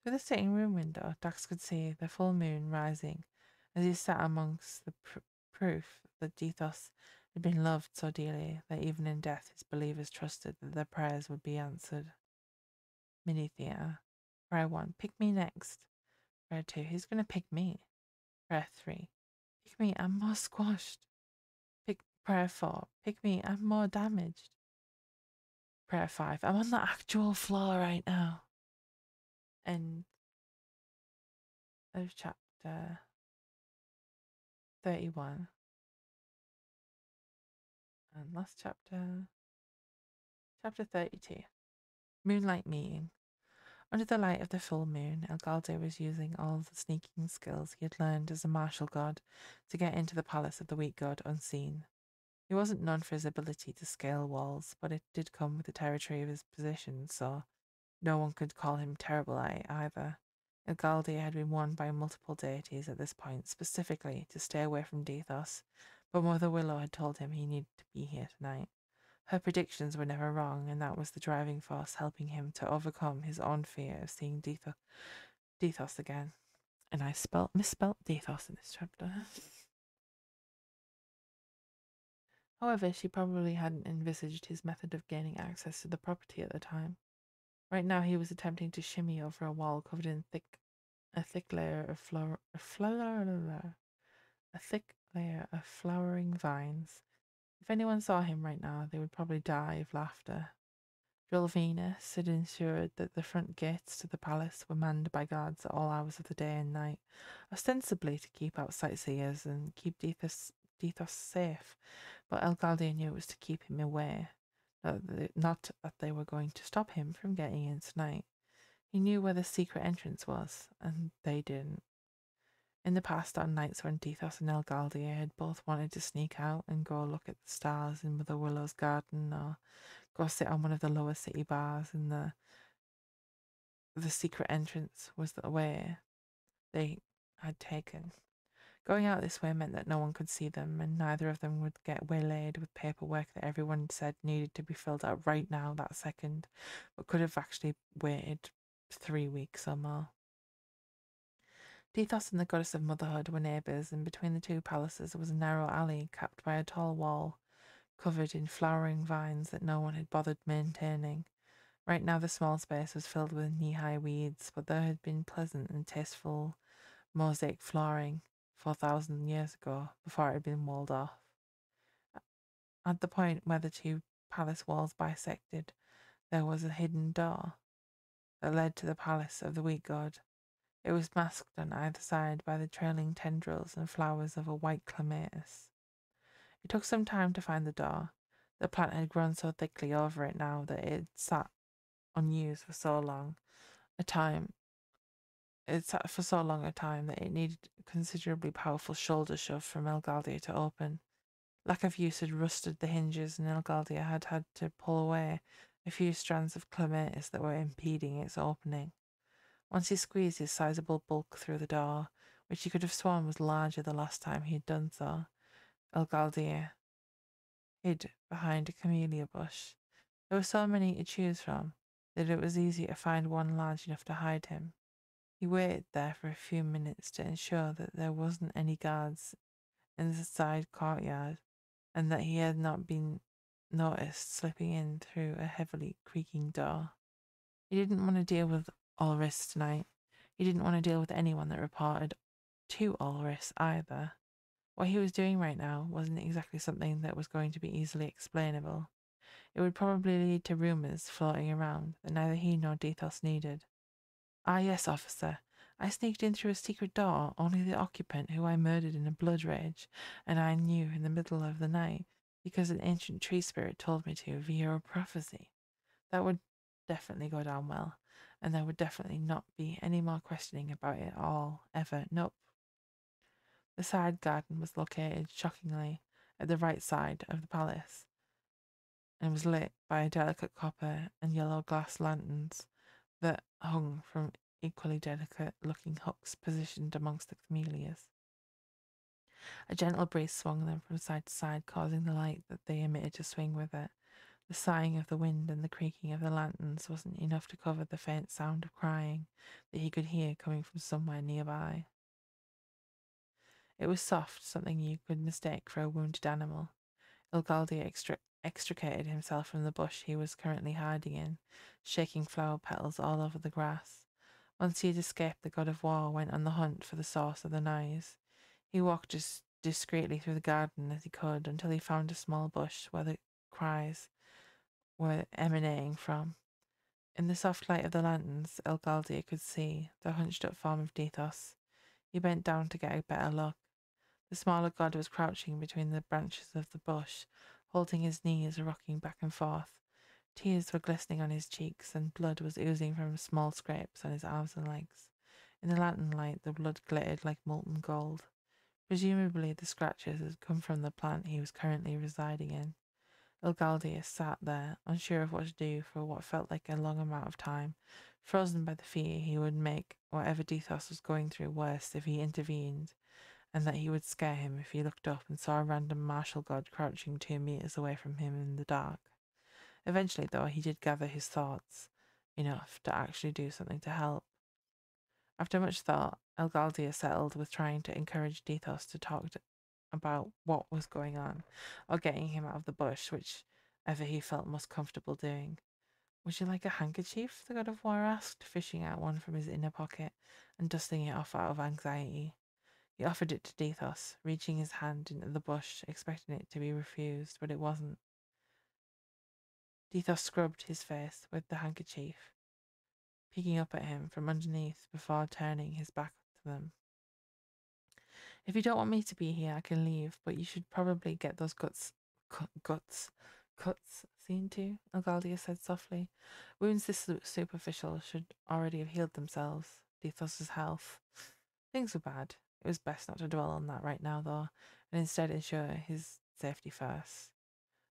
through the sitting room window, Dax could see the full moon rising as he sat amongst the pr- proof that Dethos had been loved so dearly that even in death his believers trusted that their prayers would be answered. Mini theatre. Prayer one, pick me next. Prayer two, who's gonna pick me? Prayer three, pick me, I'm more squashed. Pick prayer four, pick me, I'm more damaged. Prayer five, I'm on the actual floor right now. End of chapter 31. And last chapter, chapter 32. Moonlight Meeting. Under the light of the full moon, Elgaldir was using all the sneaking skills he had learned as a martial god to get into the palace of the weak god unseen. He wasn't known for his ability to scale walls, but it did come with the territory of his position, so no one could call him terrible eye either. Elgaldir had been warned by multiple deities at this point, specifically to stay away from Dethos, but Mother Willow had told him he needed to be here tonight. Her predictions were never wrong, and that was the driving force helping him to overcome his own fear of seeing Dethos, Dethos again. And I spelt misspelt Dethos in this chapter. However, she probably hadn't envisaged his method of gaining access to the property at the time. Right now, he was attempting to shimmy over a wall covered in thick, a thick layer of flower, a flower, a thick layer of uh, flowering vines. If anyone saw him right now, they would probably die of laughter. Venus had ensured that the front gates to the palace were manned by guards at all hours of the day and night, ostensibly to keep out sightseers and keep Dethos, Dethos safe, but Elgaldir knew it was to keep him away, not that they were going to stop him from getting in tonight. He knew where the secret entrance was, and they didn't. In the past, on nights when Dethos and Elgaldir had both wanted to sneak out and go look at the stars in Mother Willow's garden, or go sit on one of the lower city bars, and the the secret entrance was the way they had taken. Going out this way meant that no one could see them, and neither of them would get waylaid with paperwork that everyone said needed to be filled out right now, that second, but could have actually waited three weeks or more. Dethos and the goddess of motherhood were neighbours, and between the two palaces was a narrow alley capped by a tall wall covered in flowering vines that no one had bothered maintaining. Right now, the small space was filled with knee high weeds, but there had been pleasant and tasteful mosaic flooring 4,000 years ago before it had been walled off. At the point where the two palace walls bisected, there was a hidden door that led to the palace of the wheat god. It was masked on either side by the trailing tendrils and flowers of a white clematis. It took some time to find the door. The plant had grown so thickly over it now that it sat unused for so long a time it sat for so long a time that it needed a considerably powerful shoulder shove from Elgaldir to open. Lack of use had rusted the hinges, and Elgaldir had had to pull away a few strands of clematis that were impeding its opening. Once he squeezed his sizable bulk through the door, which he could have sworn was larger the last time he had done so, Elgaldir hid behind a camellia bush. There were so many to choose from that it was easy to find one large enough to hide him. He waited there for a few minutes to ensure that there wasn't any guards in the side courtyard and that he had not been noticed slipping in through a heavily creaking door. He didn't want to deal with Ulris tonight. He didn't want to deal with anyone that reported to Ulris either. What he was doing right now wasn't exactly something that was going to be easily explainable. It would probably lead to rumours floating around that neither he nor Dethos needed. Ah, yes, officer. I sneaked in through a secret door, only the occupant who I murdered in a blood rage, and I knew in the middle of the night because an ancient tree spirit told me to via a prophecy. That would definitely go down well, and there would definitely not be any more questioning about it all, ever. Nope. The side garden was located, shockingly, at the right side of the palace, and was lit by delicate copper and yellow glass lanterns that hung from equally delicate looking hooks positioned amongst the camellias. A gentle breeze swung them from side to side, causing the light that they emitted to swing with it. The sighing of the wind and the creaking of the lanterns wasn't enough to cover the faint sound of crying that he could hear coming from somewhere nearby. It was soft, something you could mistake for a wounded animal. Elgaldir extricated himself from the bush he was currently hiding in, shaking flower petals all over the grass. Once he had escaped, the god of war went on the hunt for the source of the noise. He walked as discreetly through the garden as he could until he found a small bush where the cries were emanating from. In the soft light of the lanterns, Elgaldir could see the hunched up form of Dethos. He bent down to get a better look. The smaller god was crouching between the branches of the bush, holding his knees, rocking back and forth. Tears were glistening on his cheeks, and blood was oozing from small scrapes on his arms and legs. In the lantern light, the blood glittered like molten gold. Presumably, the scratches had come from the plant he was currently residing in. Elgaldir sat there, unsure of what to do for what felt like a long amount of time, frozen by the fear he would make whatever Dethos was going through worse if he intervened, and that he would scare him if he looked up and saw a random martial god crouching two meters away from him in the dark. Eventually, though, he did gather his thoughts enough to actually do something to help. After much thought, Elgaldir settled with trying to encourage Dethos to talk to, about what was going on, or getting him out of the bush, whichever he felt most comfortable doing. Would you like a handkerchief? the god of war asked, fishing out one from his inner pocket and dusting it off out of anxiety. He offered it to Dethos, reaching his hand into the bush, expecting it to be refused, but it wasn't. Dethos scrubbed his face with the handkerchief, peeking up at him from underneath before turning his back to them. If you don't want me to be here, I can leave, but you should probably get those guts, cu- guts, cuts seen to, Elgaldir said softly. Wounds this superficial should already have healed themselves. Dethos's health. Things were bad. It was best not to dwell on that right now, though, and instead ensure his safety first.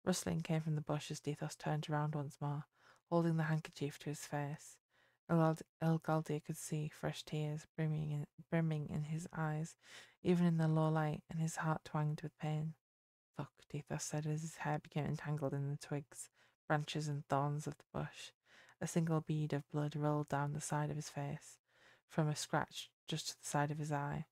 Rustling came from the bush as Dethos turned around once more, holding the handkerchief to his face. Elgaldir could see fresh tears brimming in, brimming in his eyes, even in the low light, and his heart twanged with pain. Look, Dethos said as his hair became entangled in the twigs, branches, and thorns of the bush. A single bead of blood rolled down the side of his face, from a scratch just to the side of his eye.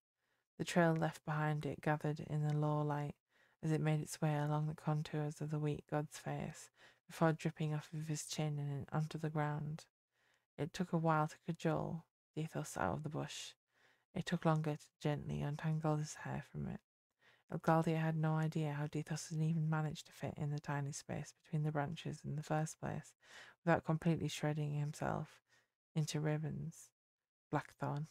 The trail left behind it gathered in the low light as it made its way along the contours of the weak god's face before dripping off of his chin and onto the ground. It took a while to cajole Dethos out of the bush. It took longer to gently untangle his hair from it. Elgaldir had no idea how Dethos had even managed to fit in the tiny space between the branches in the first place without completely shredding himself into ribbons. Blackthorn.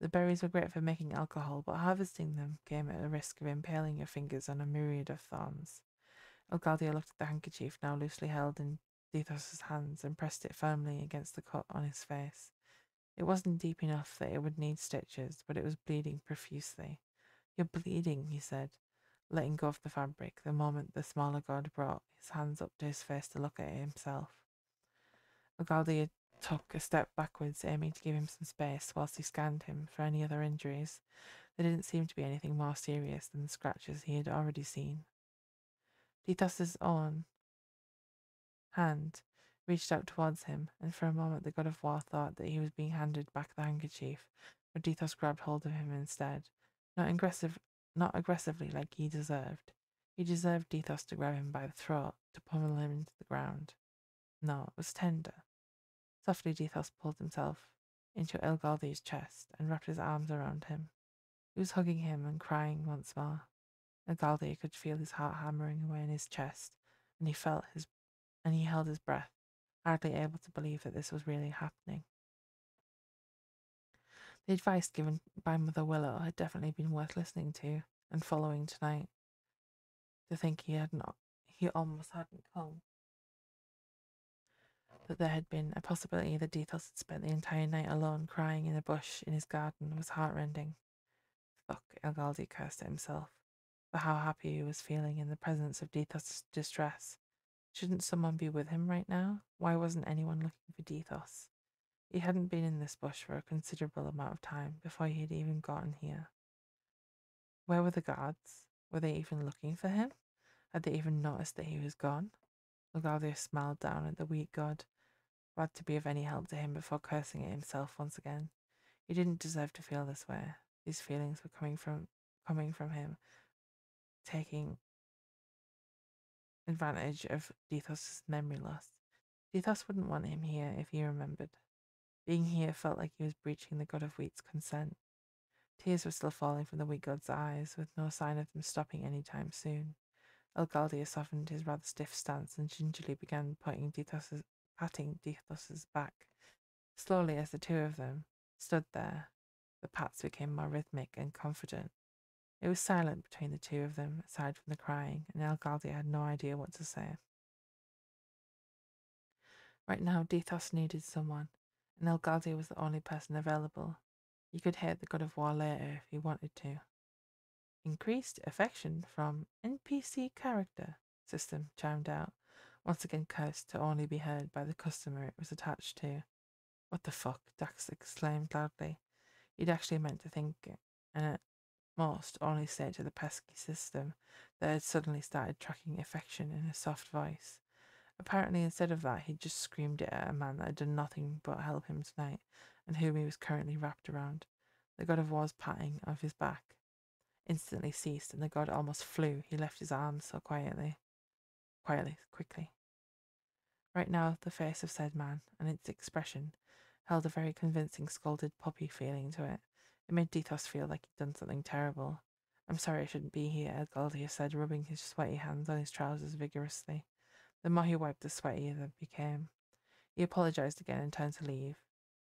The berries were great for making alcohol, but harvesting them came at a risk of impaling your fingers on a myriad of thorns. Elgaldir looked at the handkerchief now loosely held in Dethos's hands and pressed it firmly against the cut on his face. It wasn't deep enough that it would need stitches, but it was bleeding profusely. You're bleeding, he said, letting go of the fabric the moment the smaller god brought his hands up to his face to look at it himself. Elgaldir took a step backwards, aiming to give him some space whilst he scanned him for any other injuries. There didn't seem to be anything more serious than the scratches he had already seen. Dethos's own hand reached out towards him, and for a moment the god of war thought that he was being handed back the handkerchief, but Dethos grabbed hold of him instead, not aggressive, not aggressively like he deserved. He deserved Dethos to grab him by the throat, to pummel him into the ground. No, it was tender, Softly, Dethos pulled himself into Elgaldir's chest and wrapped his arms around him. He was hugging him and crying once more. Elgaldir could feel his heart hammering away in his chest, and he felt his and he held his breath, hardly able to believe that this was really happening. The advice given by Mother Willow had definitely been worth listening to and following tonight. To think he had not, he almost hadn't come. That there had been a possibility that Dethos had spent the entire night alone crying in a bush in his garden was heartrending. Fuck, Elgaldir cursed at himself for how happy he was feeling in the presence of Dethos' distress. Shouldn't someone be with him right now? Why wasn't anyone looking for Dethos? He hadn't been in this bush for a considerable amount of time before he had even gotten here. Where were the guards? Were they even looking for him? Had they even noticed that he was gone? Elgaldir smiled down at the weak god, glad to be of any help to him before cursing at himself once again. He didn't deserve to feel this way. These feelings were coming from coming from him, taking advantage of Dethos' memory loss. Dethos wouldn't want him here if he remembered. Being here felt like he was breaching the god of wheat's consent. Tears were still falling from the wheat god's eyes, with no sign of them stopping any time soon. Elgaldir softened his rather stiff stance and gingerly began putting Dethos's, patting Dethos's back. Slowly, as the two of them stood there, the pats became more rhythmic and confident. It was silent between the two of them, aside from the crying, and Elgaldir had no idea what to say. Right now, Dethos needed someone, and Elgaldir was the only person available. He could hit the god of war later if he wanted to. Increased affection from NPC character, system chimed out, once again cursed to only be heard by the customer it was attached to. What the fuck? Dax exclaimed loudly. He'd actually meant to think and most only say to the pesky system that had suddenly started tracking affection in a soft voice. Apparently, instead of that, he'd just screamed it at a man that had done nothing but help him tonight, and whom he was currently wrapped around. The god of war's patting of his back instantly ceased, and the god almost flew. He left his arms so quietly, quietly, quickly. Right now, the face of said man and its expression held a very convincing scalded puppy feeling to it. It made Dethos feel like he'd done something terrible. I'm sorry I shouldn't be here, Elgaldir said, rubbing his sweaty hands on his trousers vigorously. The more he wiped the sweatier they became. He apologized again and turned to leave.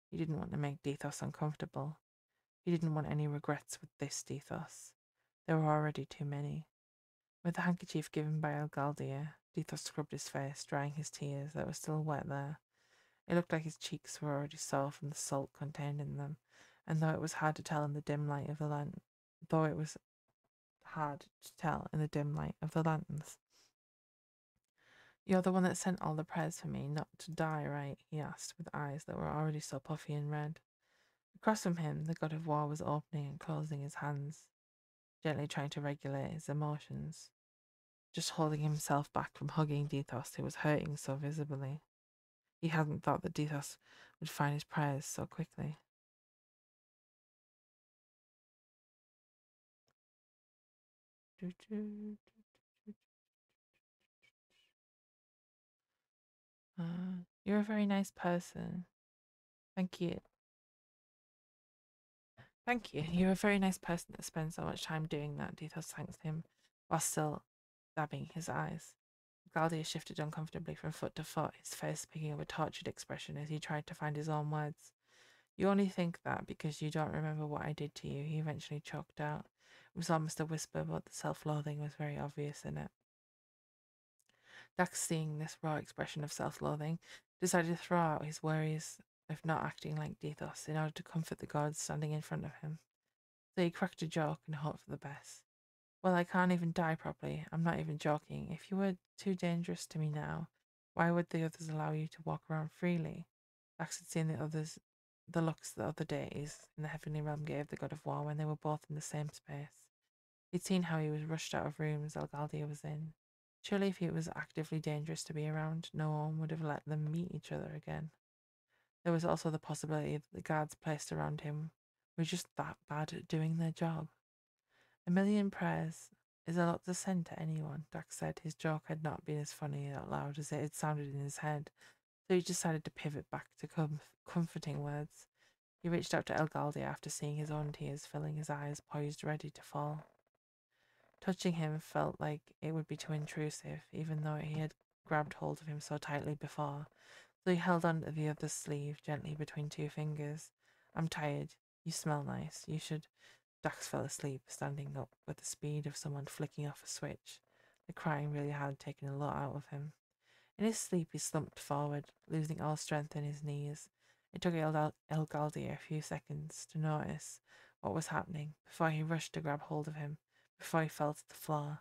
He didn't want to make Dethos uncomfortable. He didn't want any regrets with this Dethos. There were already too many. With the handkerchief given by Elgaldir, Dethos scrubbed his face, drying his tears that were still wet there. It looked like his cheeks were already sore from the salt contained in them, and though it was hard to tell in the dim light of the lantern, though it was hard to tell in the dim light of the lanterns, you're the one that sent all the prayers for me not to die, right? he asked, with eyes that were already so puffy and red. Across from him, the god of war was opening and closing his hands, gently trying to regulate his emotions, just holding himself back from hugging Dethos, who was hurting so visibly. He hadn't thought that Dethos would find his prayers so quickly. Uh, you're a very nice person. Thank you. Thank you. You're a very nice person that spends so much time doing that, Dethos thanks him, while still dabbing his eyes. Galdia shifted uncomfortably from foot to foot, his face picking up a tortured expression as he tried to find his own words. You only think that because you don't remember what I did to you, he eventually choked out. It was almost a whisper, but the self loathing was very obvious in it. Dax, seeing this raw expression of self loathing, decided to throw out his worries of not acting like Dethos in order to comfort the gods standing in front of him. So he cracked a joke and hoped for the best. Well, I can't even die properly. I'm not even joking. If you were too dangerous to me now, why would the others allow you to walk around freely? Dax had seen the others the looks the other deities in the heavenly realm gave the god of war when they were both in the same space. He'd seen how he was rushed out of rooms Elgaldir was in, Surely, if it was actively dangerous to be around, no one would have let them meet each other again. There was also the possibility that the guards placed around him were just that bad at doing their job. A million prayers is a lot to send to anyone, Dax said. His joke had not been as funny out loud as it had sounded in his head, so he decided to pivot back to com- comforting words. He reached out to Elgaldir after seeing his own tears filling his eyes, poised ready to fall. Touching him felt like it would be too intrusive, even though he had grabbed hold of him so tightly before. So he held on to the other's sleeve gently between two fingers. I'm tired. You smell nice. You should. Dax fell asleep, standing up with the speed of someone flicking off a switch. The crying really had taken a lot out of him. In his sleep, he slumped forward, losing all strength in his knees. It took El, a few seconds to notice what was happening before he rushed to grab hold of him, before he fell to the floor.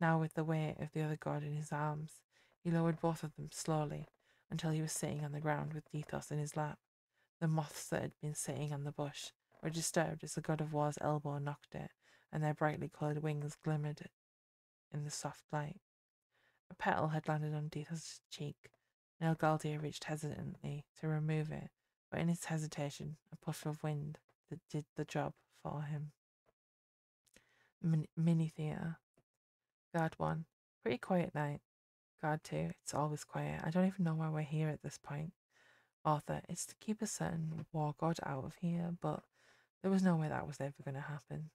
Now, with the weight of the other god in his arms, he lowered both of them slowly until he was sitting on the ground with Dethos in his lap. The moths that had been sitting on the bush were disturbed as the god of war's elbow knocked it, and their brightly coloured wings glimmered in the soft light. A petal had landed on Dethos' cheek, and Elgaldir reached hesitantly to remove it, but in his hesitation, a puff of wind that did the job for him. Min- mini theatre. Guard 1. Pretty quiet night. Guard 2. It's always quiet. I don't even know why we're here at this point. Arthur. It's to keep a certain war god out of here, but there was no way that was ever going to happen.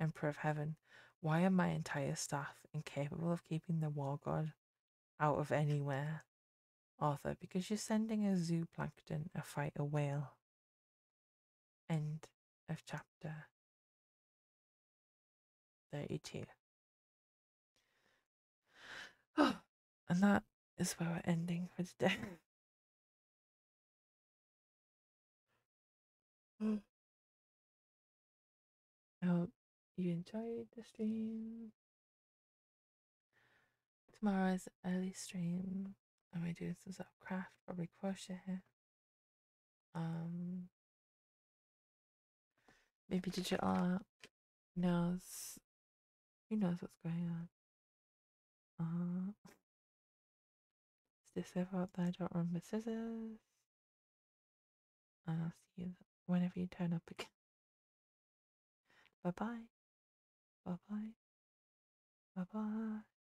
Emperor of Heaven. Why are my entire staff incapable of keeping the war god out of anywhere? Arthur, Because you're sending a zooplankton to fight a whale. End of chapter 32. and that is where we're ending for today. Mm. I hope oh, you enjoyed the stream. Tomorrow's early stream. I'm gonna do some sort of craft, probably crochet. Um, maybe digital art. Who knows? Who knows what's going on? Uh, stay safe out there. Don't remember scissors. And I'll see you whenever you turn up again. Bye bye. Bye bye. Bye bye.